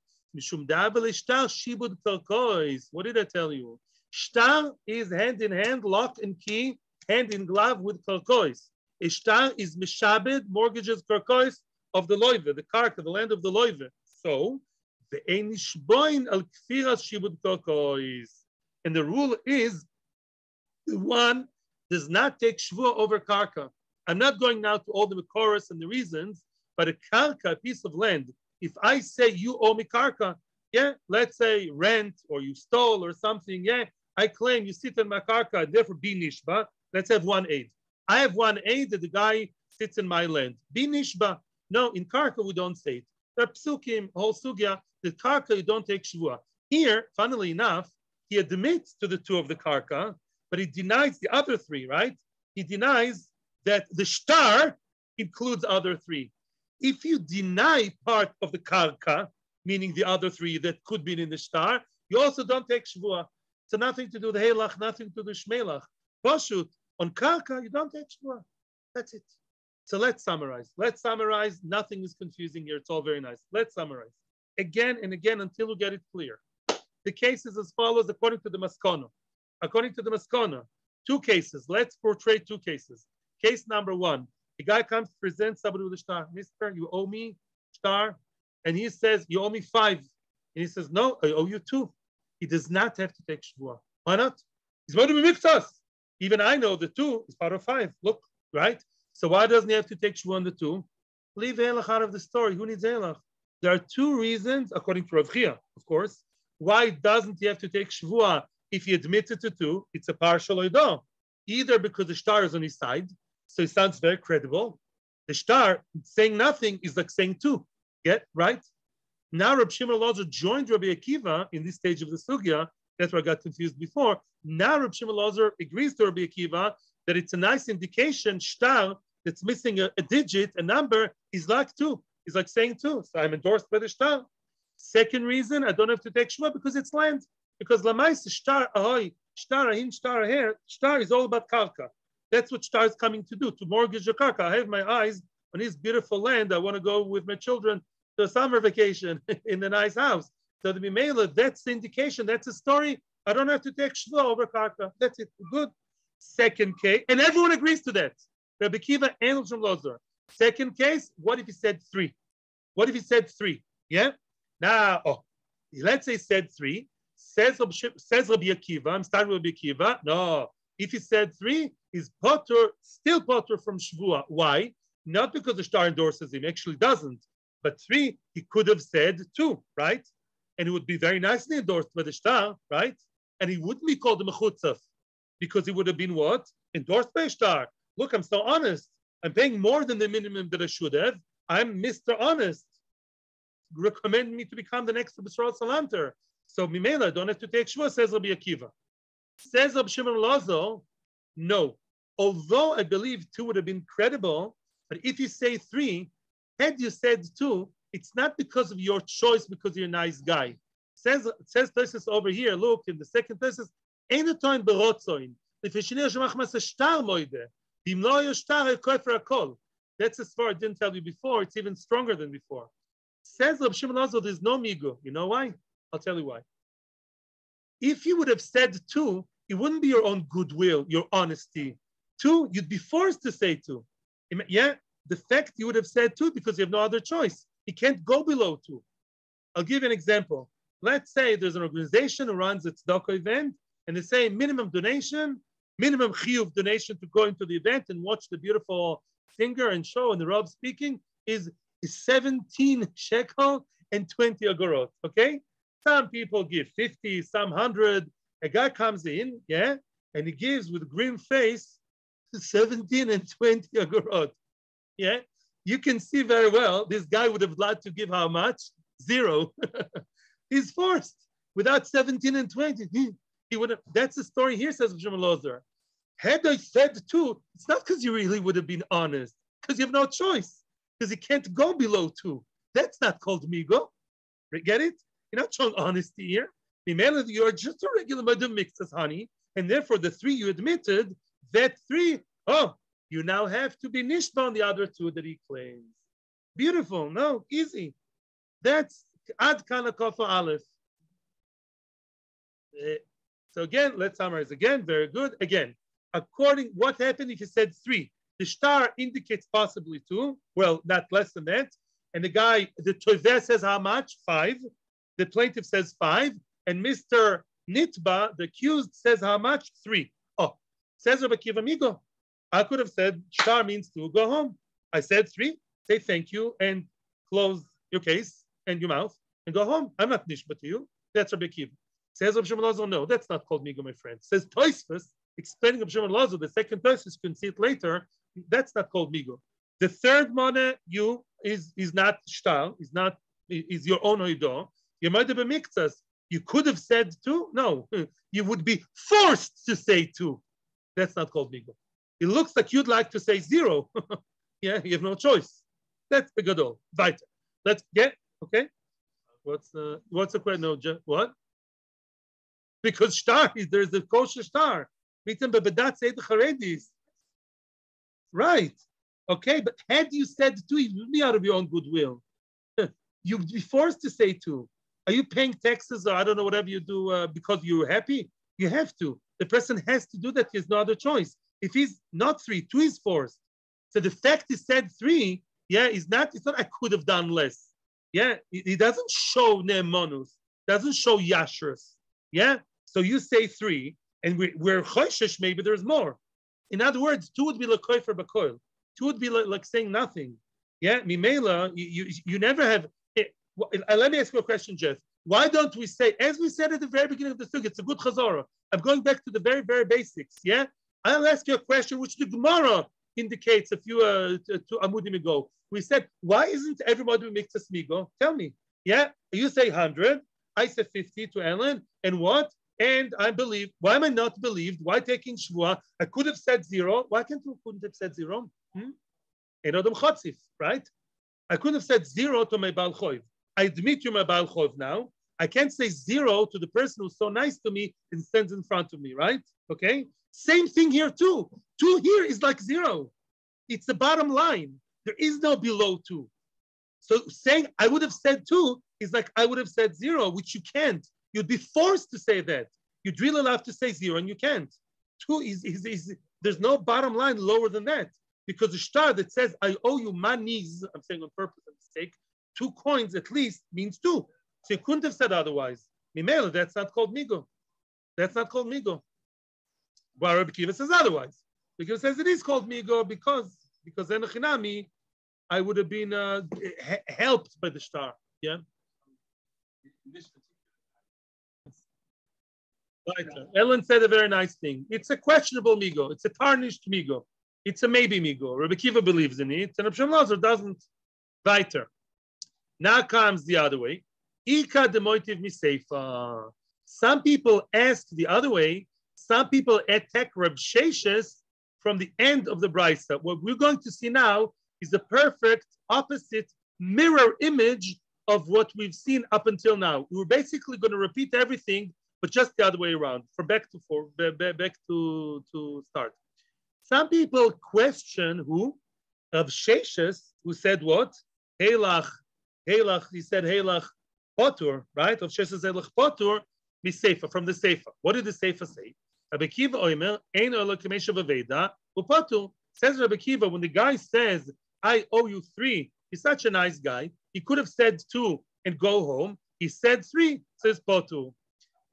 What did I tell you? Shtar is hand in hand, lock and key, hand in glove with karkois. A shtar is mishabed, mortgages karkois of the loive, the karka, the land of the loive. So, the enishboin al kfiras shibud karkois. And the rule is, the one does not take shvua over karka. I'm not going now to all the chorus and the reasons, but a karka, a piece of land, if I say you owe me karka, yeah, let's say rent or you stole or something, yeah, I claim you sit in my karka, therefore be nishba. Let's have one aid. I have one aid that the guy sits in my land. Be nishba. No, in karka we don't say it. Are psukim, whole sugya, the karka you don't take shvua. Here, funnily enough, he admits to the two of the karka, but he denies the other three, right? He denies that the star includes other three. If you deny part of the karka, meaning the other three that could be in the star, you also don't take shvua. So nothing to do with Helach, nothing to do with Shmelach. Pashut, on Karka, you don't take Shua. That's it. So let's summarize. Let's summarize. Nothing is confusing here. It's all very nice. Let's summarize. Again and again until we get it clear. The case is as follows according to the Maskana. According to the Maskana, two cases. Let's portray two cases. Case number one. a guy comes to present somebody with a star. Mister, you owe me star. And he says, you owe me five. And he says, no, I owe you two he does not have to take Shavua. Why not? He's going to be mixed miktas. Even I know the two is part of five. Look, right? So why doesn't he have to take Shavua on the two? Leave Elach out of the story. Who needs Elach? There are two reasons, according to Rav Chia, of course, why doesn't he have to take Shavua if he admitted to two? It's a partial oidah. Either because the star is on his side, so it sounds very credible. The star saying nothing is like saying two. Get right? Now Rabbi Shimon Lazar joined Rabbi Akiva in this stage of the sugya. That's where I got confused before. Now Rabbi Shimon Lazar agrees to Rabbi Akiva that it's a nice indication, star that's missing a, a, digit, a number, is like two. He's like saying two. So I'm endorsed by the star. Second reason, I don't have to take shua because it's land. Because lamais star ahoy, star ahin, shtar here, star is all about karka. That's what shtar is coming to do, to mortgage your karka. I have my eyes on this beautiful land. I want to go with my children to a summer vacation [LAUGHS] in the nice house. So the Mimela, that's the indication, that's a story. I don't have to take Shva over Karka. That's it. Good. Second case, and everyone agrees to that. Rabbi Kiva and Lozer. Second case, what if he said three? What if he said three? Yeah? Now, oh, let's say said three. Says, says Rabbi Akiva, I'm starting with Rabbi Akiva. No, if he said three, he's potter, still potter from Shvua. Why? Not because the star endorses him, actually doesn't. But three, he could have said two, right? And it would be very nicely endorsed by the star, right? And he wouldn't be called a mechutzaf because he would have been what? Endorsed by a star. Look, I'm so honest. I'm paying more than the minimum that I should have. I'm Mr. Honest. Recommend me to become the next B'Sral Salanter. So Mimela, don't have to take Shua, says Rabbi Akiva. Says Rabbi Shimon Lazo, no. Although I believe two would have been credible, but if you say three, had you said two, it's not because of your choice, because you're a nice guy. Says says thesis over here. Look in the second thesis. Ain't berotzoin. If a star moide, That's as far I didn't tell you before. It's even stronger than before. Says Rab Shimon Lazar, there's no migo. You know why? I'll tell you why. If you would have said two, it wouldn't be your own goodwill, your honesty. Two, you'd be forced to say two. Yeah, the fact you would have said two because you have no other choice. You can't go below two. I'll give you an example. Let's say there's an organization who runs its tzedakah event and they say minimum donation, minimum chiyuv donation to go into the event and watch the beautiful singer and show and the Rav speaking is, is 17 shekel and 20 agorot, okay? Some people give 50, some 100. A guy comes in, yeah, and he gives with grim face [LAUGHS] 17 and 20 agorot. Yeah, you can see very well this guy would have liked to give how much? Zero. [LAUGHS] He's forced without 17 and 20. He, would have, that's the story here, says Shimon Lozer. Had I said two, it's not because you really would have been honest, because you have no choice, because you can't go below two. That's not called migo. Get it? You're not showing honesty here. You're just a regular madam mixes honey, and therefore the three you admitted, that three, oh, you now have to be nishba on the other two that he claims. Beautiful, no, easy. That's ad kana kofa aleph. Eh, so again, let's summarize again. Very good. Again, according what happened if you said three, the star indicates possibly two. Well, not less than that. And the guy, the toveh says how much? Five. The plaintiff says five. And Mr. Nitba, the accused, says how much? Three. Oh, says Rabbi Kiva Migo. I could have said star means to go home. I said three, say thank you and close your case and your mouth and go home. I'm not nishba to you. That's Rabbi Kiva. Says Rabbi Shimon Lazar, no, that's not called migo, my friend. Says Toisfus, explaining Rabbi Shimon Lazar, the second Toisfus, you can see it later, that's not called migo. The third mana you is is not shtal, is not is your own oido. You might have been miktas. You could have said two. No, [LAUGHS] you would be forced to say two. That's not called migo. It looks like you'd like to say zero. [LAUGHS] yeah, you have no choice. That's the gadol. Weiter. Let's get okay. What's the what's the question? No, what? Because star is [LAUGHS] there's a kosher star. Right. Okay, but had you said two, would be out of your own goodwill. You'd be forced to say two. Are you paying taxes or I don't know, whatever you do uh, because you're happy? You have to. The person has to do that. He has no other choice. If he's not three, two is forced. So the fact he said three, yeah, is not, it's not I could have done less. Yeah, he doesn't show neemonus, doesn't show yashrus. Yeah, so you say three, and we, we're choshesh, maybe there's more. In other words, two would be lakoy for bakoil. Two would be like, like saying nothing. Yeah, mimela, you, you, you never have. Let me ask you a question, Jeff. Why don't we say, as we said at the very beginning of the sugya, it's a good chazorah. I'm going back to the very, very basics. Yeah, I'll ask you a question which the Gemara indicates a few uh, to Amudim ago. We said, why isn't everybody mixed as migo? Tell me. Yeah, you say 100, I say 50 to Ellen, and what? And I believe, why am I not believed? Why taking Shvua? I could have said zero. Why can't you couldn't have said zero? Hmm? Right? I could have said zero to my Baal Choiv. I admit you're my Baal Choiv now. I can't say zero to the person who's so nice to me and stands in front of me, right? Okay? Same thing here too. Two here is like zero. It's the bottom line. There is no below two. So saying I would have said two is like I would have said zero, which you can't. You'd be forced to say that. You'd really have to say zero and you can't. Two is, is, is there's no bottom line lower than that. Because the star that says I owe you manis, I'm saying on purpose and mistake, two coins at least means two. So you couldn't have said otherwise. Mimela, that's not called migo. That's not called migo. But Rabbi Kiva says otherwise. Because says it is called migo because because enochinami, I would have been uh, helped by the star. Yeah. Right. Ellen said a very nice thing. It's a questionable migo. It's a tarnished migo. It's a maybe migo. Rabbi Kiva believes in it, and Rabbi Lazar doesn't. Weiter. Now comes the other way. Ika demoitiv miseifa. Some people ask the other way some people attack Reb Sheshes from the end of the Brisa. What we're going to see now is the perfect opposite mirror image of what we've seen up until now. We're basically going to repeat everything, but just the other way around, from back to for back to to start. Some people question who of Sheshes, who said what? Heilach, Heilach, he said Heilach Potur, right? Of Sheshes Heilach Potur, Misefa, from the Sefer. What did the Sefer say? Rabbi Kiva Oimer, Ein Olo Kamesha Vaveda, Upatu. Says Rabbi Kiva, when the guy says, I owe you three, he's such a nice guy. He could have said two and go home. He said three, says Potu.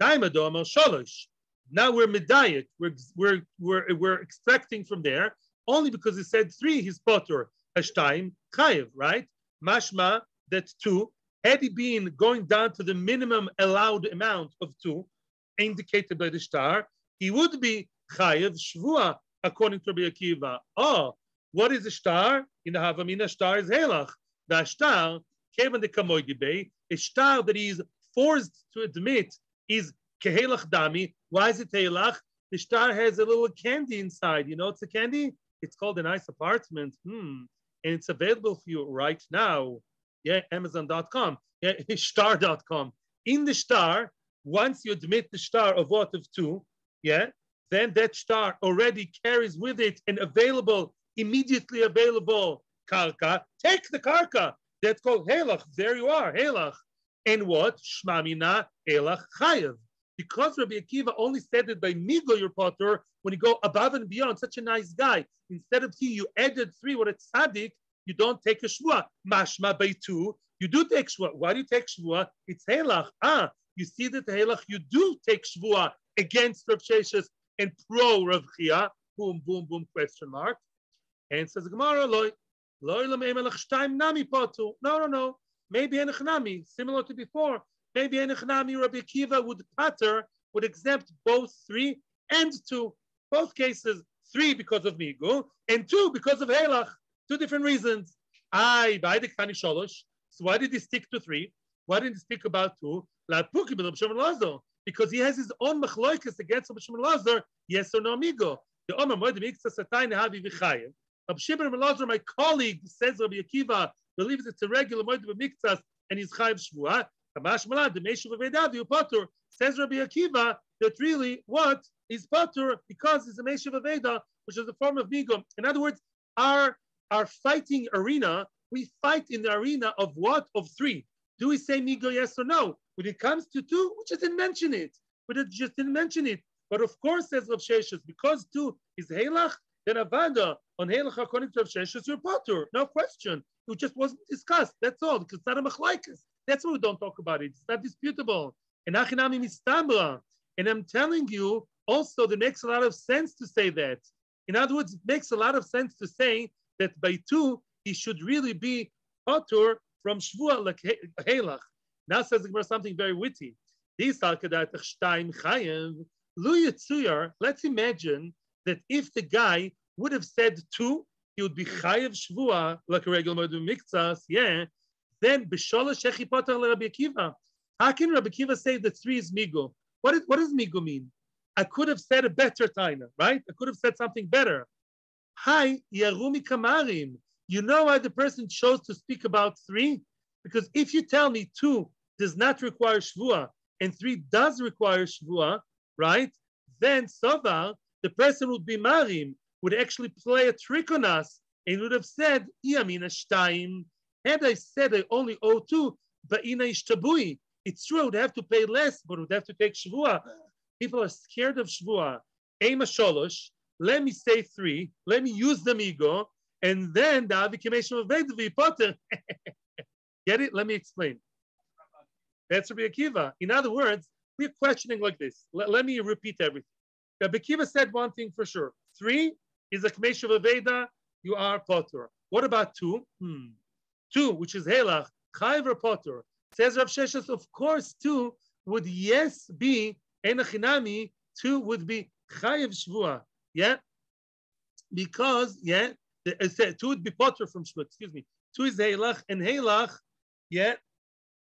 Taimadomer Sholosh. Now we're medayik. We're, we're, we're, we're extracting from there. Only because he said three, he's potur. Hashtayim chayiv, right? Mashma, that two. Had he been going down to the minimum allowed amount of two, indicated by the star, he would be chayiv shvua according to Rabbi Akiva. Oh, what is a star? In the Havamina, star is Helach. The star, Kevin the Kamoigibe, a star that he is forced to admit is Kehelach Dami. Why is it Helach? The star has a little candy inside. You know it's a candy? It's called a nice apartment. Hmm. And it's available for you right now. Yeah, Amazon.com. Yeah, [LAUGHS] star.com. In the star, once you admit the star of what of two, yeah, then that star already carries with it an available, immediately available karka. Take the karka. That's called helach. There you are, helach. And what? Shmamina helach chayev. Because Rabbi Akiva only said it by migo your potter, when you go above and beyond, such a nice guy. Instead of two, you added three. What it's tzaddik, you don't take a shvua. Mashma two, you do take shvua. Why do you take shvua? It's helach. Ah, you see that the helach you do take shvua against Rav Sheshes and pro Rav Chia. Boom, boom, boom, question mark. And says Gemara, loy, loy lamemelach shtaim nami potu. No, no, no. Maybe enechnami, similar to before. Maybe enechnami Rabbi Kiva would pater, would exempt both three and two. Both cases, three because of migu, and two because of helach. Two different reasons. I by the kani sholosh. So why did he stick to three? Why didn't he speak about two? Because he has his own machloikas against Rabbi Shimon Lazar, yes or no amigo. The Omer. Rabbi Shimon Lazar, my colleague, says Rabbi Akiva, believes it's a regular Moed Miktsas and he's Chayev Shvuah. Kamash Malad, the Meshu V'vedavi Upatur, says Rabbi Akiva that really what is Patur because it's a Meshu V'veda, which is a form of Migo. In other words, our, our fighting arena, we fight in the arena of what? Of three. Do we say migo yes or no? When it comes to two, we just didn't mention it. We just didn't mention it. But of course, says Rav Sheshes, because two is Helach, then Avada on Helach according to Rav Sheshes, you're Potter. No question. It just wasn't discussed. That's all. Because it's not a machlaikas. That's why we don't talk about it. It's not disputable. And Achinami Mistambra. And I'm telling you, also, there makes a lot of sense to say that. In other words, it makes a lot of sense to say that by two, he should really be Potter from Shvua like Helach. Now says the something very witty. Let's imagine that if the guy would have said two, he would be chayev shvua like a regular moed miktsas. Yeah, then b'sholosh shechi poter Rabbi Akiva. How can Rabbi Akiva say that three is migo? What, is, what does migo mean? I could have said a better taina, right? I could have said something better. Hi, yarumi kamarim. You know why the person chose to speak about three? Because if you tell me two does not require shvua and three does require shvua, right? Then Sovar, the person would be marim, would actually play a trick on us and would have said, Iamina shtaim. Had I said I only owe two, but ina ishtabui. It's true, I would have to pay less, but would have to take shvua. People are scared of shvua. Ema sholosh. Let me say three. Let me use the migo, and then the avikimation of Vedvi Potter. [LAUGHS] Get it? Let me explain. That's Rabbi Akiva. In other words, we're questioning like this. Let, let me repeat everything. Rabbi Akiva said one thing for sure. Three is a Kmesh of Aveda, you are Potter. What about two? Hmm. Two, which is Helach, Chayv or Potter. Says Rav Sheshes, of course, two would yes be Enachinami, two would be Chayev Shvua. Yeah? Because, yeah, the, two would be Potter from Shvua, excuse me. Two is Helach, and Helach, yeah,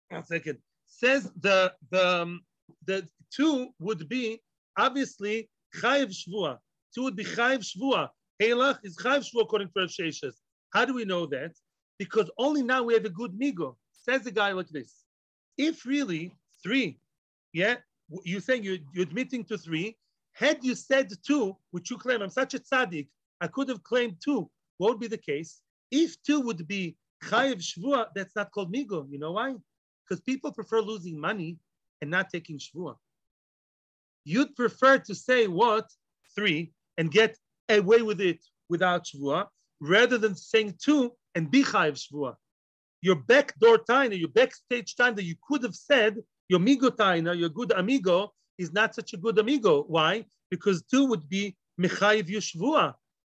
one second, says the, the, um, the two would be obviously Chayiv Shvua. Two would be Chayiv Shvua. Helach is Chayiv Shvua according to Rav Sheshes. How do we know that? Because only now we have a good migo. Says the guy like this. If really three, yeah, you're saying you're, you're admitting to three. Had you said two, which you claim, I'm such a tzaddik, I could have claimed two. What would be the case? If two would be chayiv shvua, that's not called migo. You know why? Because people prefer losing money and not taking shvua. You'd prefer to say what three and get away with it without shvua, rather than saying two and be chayiv shvua. Your backdoor taina, your backstage time that you could have said, your migo taina, your good amigo, is not such a good amigo. Why? Because two would be mechayiv yushvua.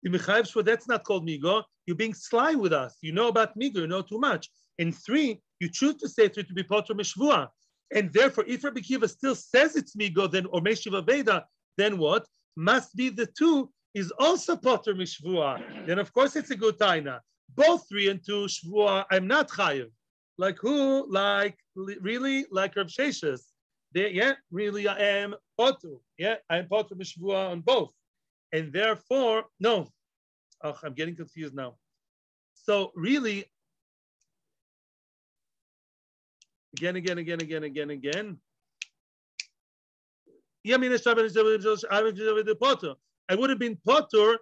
The mechayiv shvua, that's not called migo. You're being sly with us. You know about migo, you know too much. And three, you choose to say three to be potter meshvua. And therefore, if Rabbi Kiva still says it's migo, then or meshiva veda, then what? Must be the two is also potter mishvua, then of course it's a good taina. Both three and two shvua, I'm not chayiv. Like who? Like really? Like Rav Sheshes. Yeah, really I am potter. Yeah, I'm potter mishvua on both. And therefore, no. Oh, I'm getting confused now. So really, again, again, again, again, again, again. I would have been potter,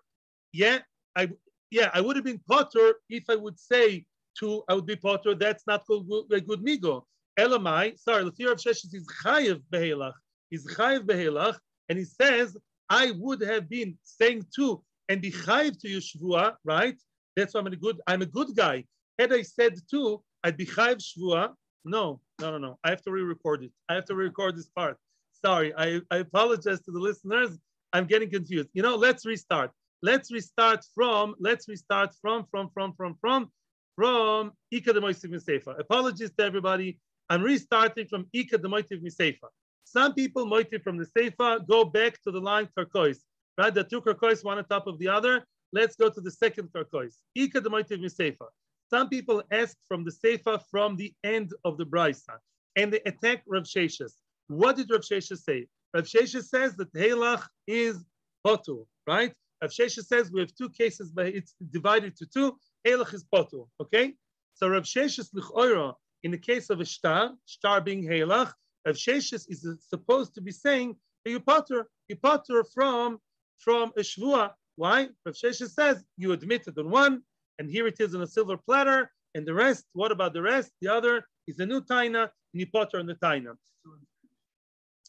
yeah, I yeah, I would have been potter if I would say to I would be potter. That's not good, good, good migo. Elamai, sorry, the fear of Sheshes is chayiv behelach. He's chayiv behelach, and he says I would have been saying to and be chayiv to Yeshua, right? That's why I'm a good. I'm a good guy. Had I said to, I'd be chayiv shvua. No, no, no, no. I have to re-record it. I have to re-record this part. Sorry, I, I apologize to the listeners. I'm getting confused. You know, let's restart. Let's restart from, let's restart from, from, from, from, from, from Ika the Misefa. Apologies to everybody. I'm restarting from Ika the Moisiv Misefa. Some people moitiv from the Seifa go back to the line Karkois. Right? The two Karkois, one on top of the other. Let's go to the second Karkois. Ika the Moitiv Misefa. Some people ask from the Seifa from the end of the Brisa. And they attack Rav Sheshes. What did Rav Sheshes say? Rav Sheshes says that Heilach is Potu, right? Rav Sheshes says we have two cases, but it's divided to two. Heilach is Potu, okay? So Rav Sheshes L'choira, in the case of a star, star being Heilach, Rav Sheshes is supposed to be saying you potter, you potter from from a shvua. Why? Rav Sheshes says you admit admitted on one, and here it is on a silver platter, and the rest. What about the rest? The other is a new taina, and you potter on the taina.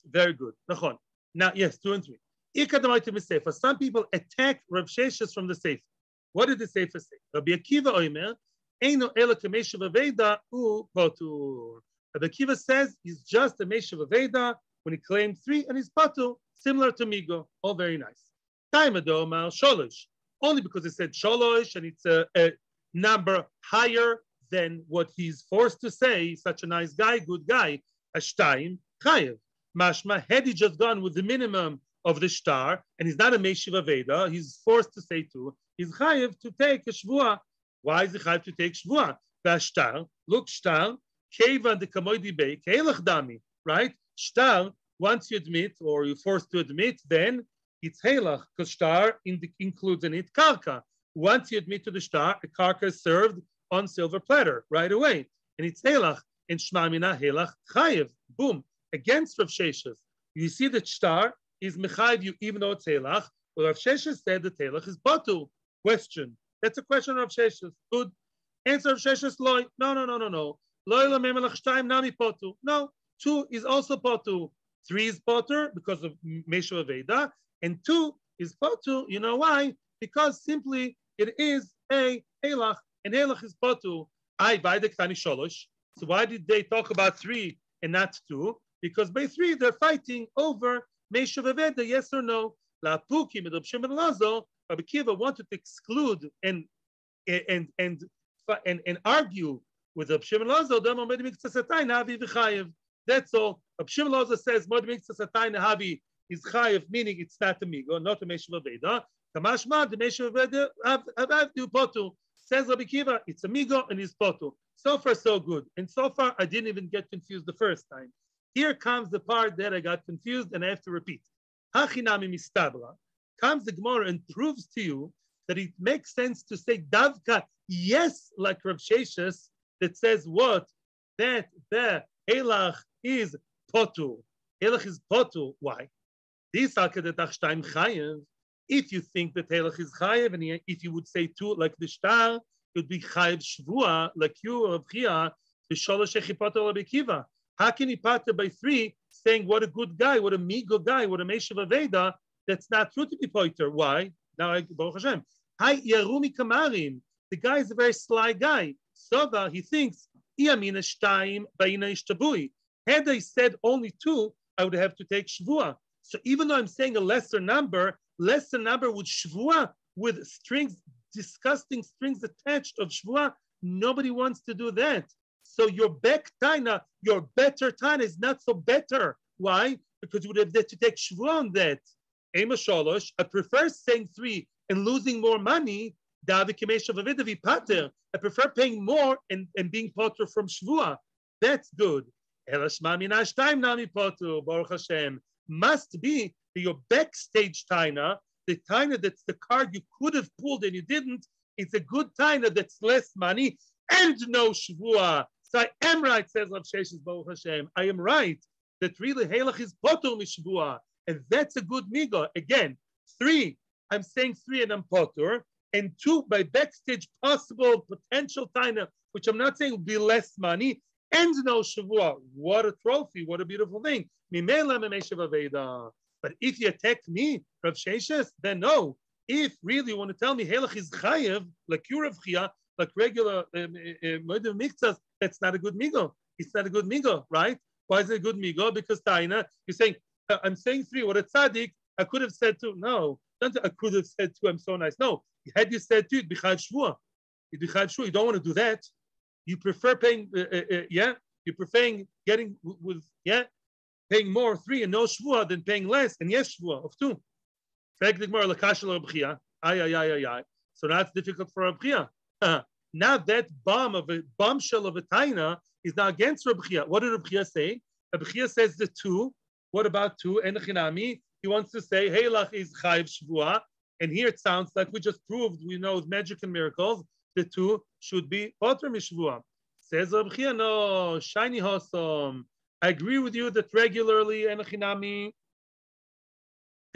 Very good. Nachon. Now, yes, two and three. Some people attack Rav Sheshes from the Sefer. What did the Sefer say? Rabbi Akiva Oimer, Eino Ela Kameshav Aveda U Potur. Rabbi Akiva says he's just a Meshav Aveda when he claims three and he's Potur, similar to Migo. All very nice. Time Adomar Sholosh. Only because he said Sholosh and it's a, a number higher than what he's forced to say, such a nice guy, good guy, Ashtaim Chayev. Mashma, had he just gone with the minimum of the star, and he's not a Meshiva Veda, he's forced to say to, he's chayiv to take a shvua. Why is he chayiv to take shvua? The star, look, star, keva the kamoidi bay, keilach dami, right? Star, once you admit, or you're forced to admit, then it's halach, because star in the, includes in it karka. Once you admit to the star, a karka is served on silver platter right away, and it's halach. And shmamina halach chayiv. Boom against Rav Sheshes. You see that star is mechayiv you even though it's Telach, but Rav Sheshes said the Telach is batu. Question. That's a question of Sheshes. Good. Answer Rav Sheshes loy. No, no, no, no, no. Loy la memelach nami potu. No. Two is also potu. Three is potu because of Meshu Veda, and two is potu. You know why? Because simply it is a Helach, and Helach is potu. I buy the Ktani Sholosh. So why did they talk about three and not two? because by three they're fighting over Meshav Aveda, yes or no. La Puki Rabbi Shimon Lazo, Rabbi Kiva wanted to exclude and and and and, and argue with Rabbi Shimon Lazo, that's all. Rabbi Shimon says, Mod Nahavi is chayiv, meaning it's not a migo, not a Meshav Aveda. Kamashma, the Meshav Aveda, Avdu Potu. Says Rabbi Kiva, it's a migo and it's potu. So far, so good. And so far, I didn't even get confused the first time. Here comes the part that I got confused and I have to repeat. Hachinami mistabra comes the Gemara and proves to you that it makes sense to say davka yes, like Rav Sheshes, that says what? That the Elach is potu. Elach is potu. Why? This, if you think that Elach is chayev, and if you would say two like the shtar, it would be chayev shvua, like you, Rav Chia, the sholosh echipotu Rabbi Kiva. How can he part by three, saying what a good guy, what a migo guy, what a Meshav Aveda? That's not true to be pointer. Why? Now, Baruch Hashem. Hi, Yarumi Kamarim. The guy is a very sly guy. Sova, he thinks, Iamina Shtaim, Baina Ishtabui. Had I said only two, I would have to take Shvua. So even though I'm saying a lesser number, lesser number with Shvua, with strings, disgusting strings attached of Shvua, nobody wants to do that. So your back taina, your better taina is not so better. Why? Because you would have to take shvu on that. Ema I prefer saying three and losing more money. I prefer paying more and, and being potter from Shvua. That's good. Must be your backstage taina, the taina that's the card you could have pulled and you didn't. It's a good taina that's less money and no Shvua. So I am right, says Rav Sheshes Baruch Hashem. I am right that really Halach is potter mishvua. And that's a good migo. Again, three, I'm saying three and I'm potter. And two, by backstage possible potential taina, which I'm not saying will be less money, and no shavua. What a trophy! What a beautiful thing. But if you attack me, Rav Sheshes, then no. If really you want to tell me Helach is chayev, like you Rav Chia, like regular um, uh, uh, that's not a good migo. It's not a good migo, right? Why is it a good migo? Because taina, you're saying [LAUGHS] I'm saying three. What a tzaddik, I could have said two. No, I could have said two. I'm so nice. No, had you said two, it'd be chad shvua. B'chad shvua. You don't want to do that. You prefer paying, uh, uh, uh yeah. You prefer getting with yeah, paying more three and no shvua than paying less and yes shvua of two. So that's difficult for Rabchia. now that bomb of a bombshell of a taina is now against Rabchia. What did Rabchia say? Rabchia says the two what about two? Enochinami. He wants to say Heilach is Chayv Shvua. And here it sounds like we just proved we know magic and miracles. The two should be Potter Mishvua. Says Rab no, shiny Hosom. I agree with you that regularly Enochinami,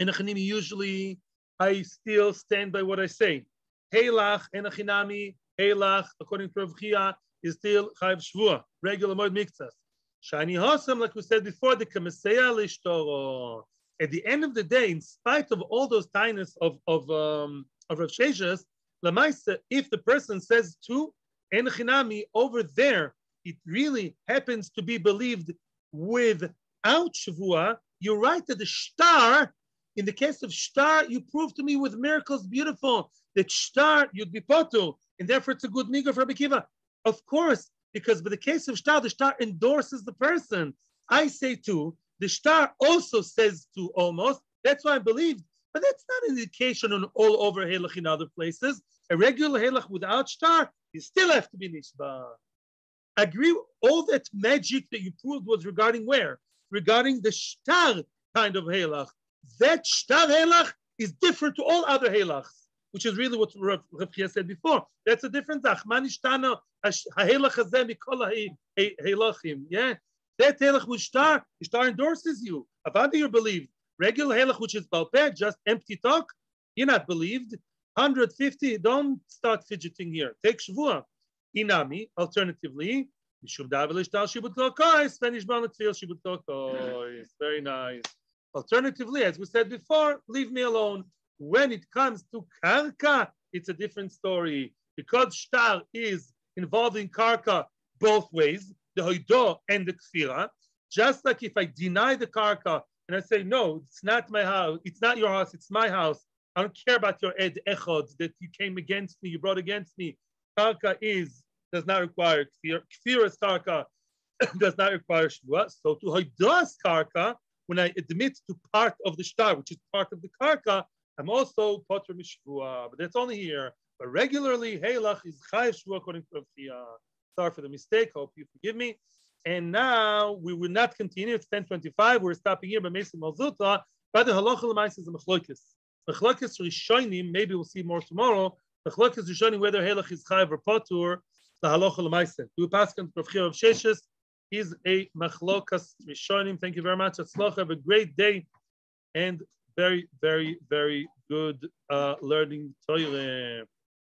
Enochinami usually I still stand by what I say. Heilach, Enochinami, Heilach, according to Rav is still Chayv Shvua, regular Moed Miktsas. Shani Hosam, like we said before, the Kameseya Lishtoro. At the end of the day, in spite of all those tightness of of um, of Rav Sheshes, Lamaisa, if the person says to Enchinami over there, it really happens to be believed without Shavua, you're right that the star, in the case of star, you prove to me with miracles beautiful that star you'd be potu, and therefore it's a good migo for Rabbi Of course, because by the case of shtar, the shtar endorses the person. I say two. The star also says two almost. That's why I believe. But that's not an indication on all over Helach in other places. A regular Helach without star, you still have to be Nishba. Agree. All that magic that you proved was regarding where? Regarding the star kind of Helach. That star Helach is different to all other Helachs which is really what Rav, Rav said before. That's a different zach. Manishtana ha'helach hazeh mikol ha'helachim. Yeah, that helach with shtar, shtar endorses you. Avada you're believed. Regular helach, which is balpeh, just empty talk, you're not believed. 150, don't start fidgeting here. Take shvua. Inami, alternatively. Very nice. Alternatively, as we said before, leave me alone. When it comes to karka, it's a different story because shtar is involved in karka both ways, the hoido and the kfira. Just like if I deny the karka and I say, no, it's not my house, it's not your house, it's my house. I don't care about your ed echod that you came against me, you brought against me. Karka is does not require kfir. Kfira's karka [COUGHS] does not require shvua. So to hoidos karka, when I admit to part of the shtar, which is part of the karka, I'm also potter mishvua, but that's only here. But regularly, heilach is chayiv shvua according to Rav uh, Sorry for the mistake. Hope you forgive me. And now we will not continue. It's 10:25. We're stopping here But Mesa Malzuta. But the halacha l'mais is a machlokes. Machlokes rishonim. Maybe we'll see more tomorrow. Machlokes rishonim whether heilach is chayiv or potter. The halacha l'mais. Do we pass on Rav of Sheshes? He's a machlokas rishonim. Thank you very much. Have a great day and very, very, very good uh, learning Torah.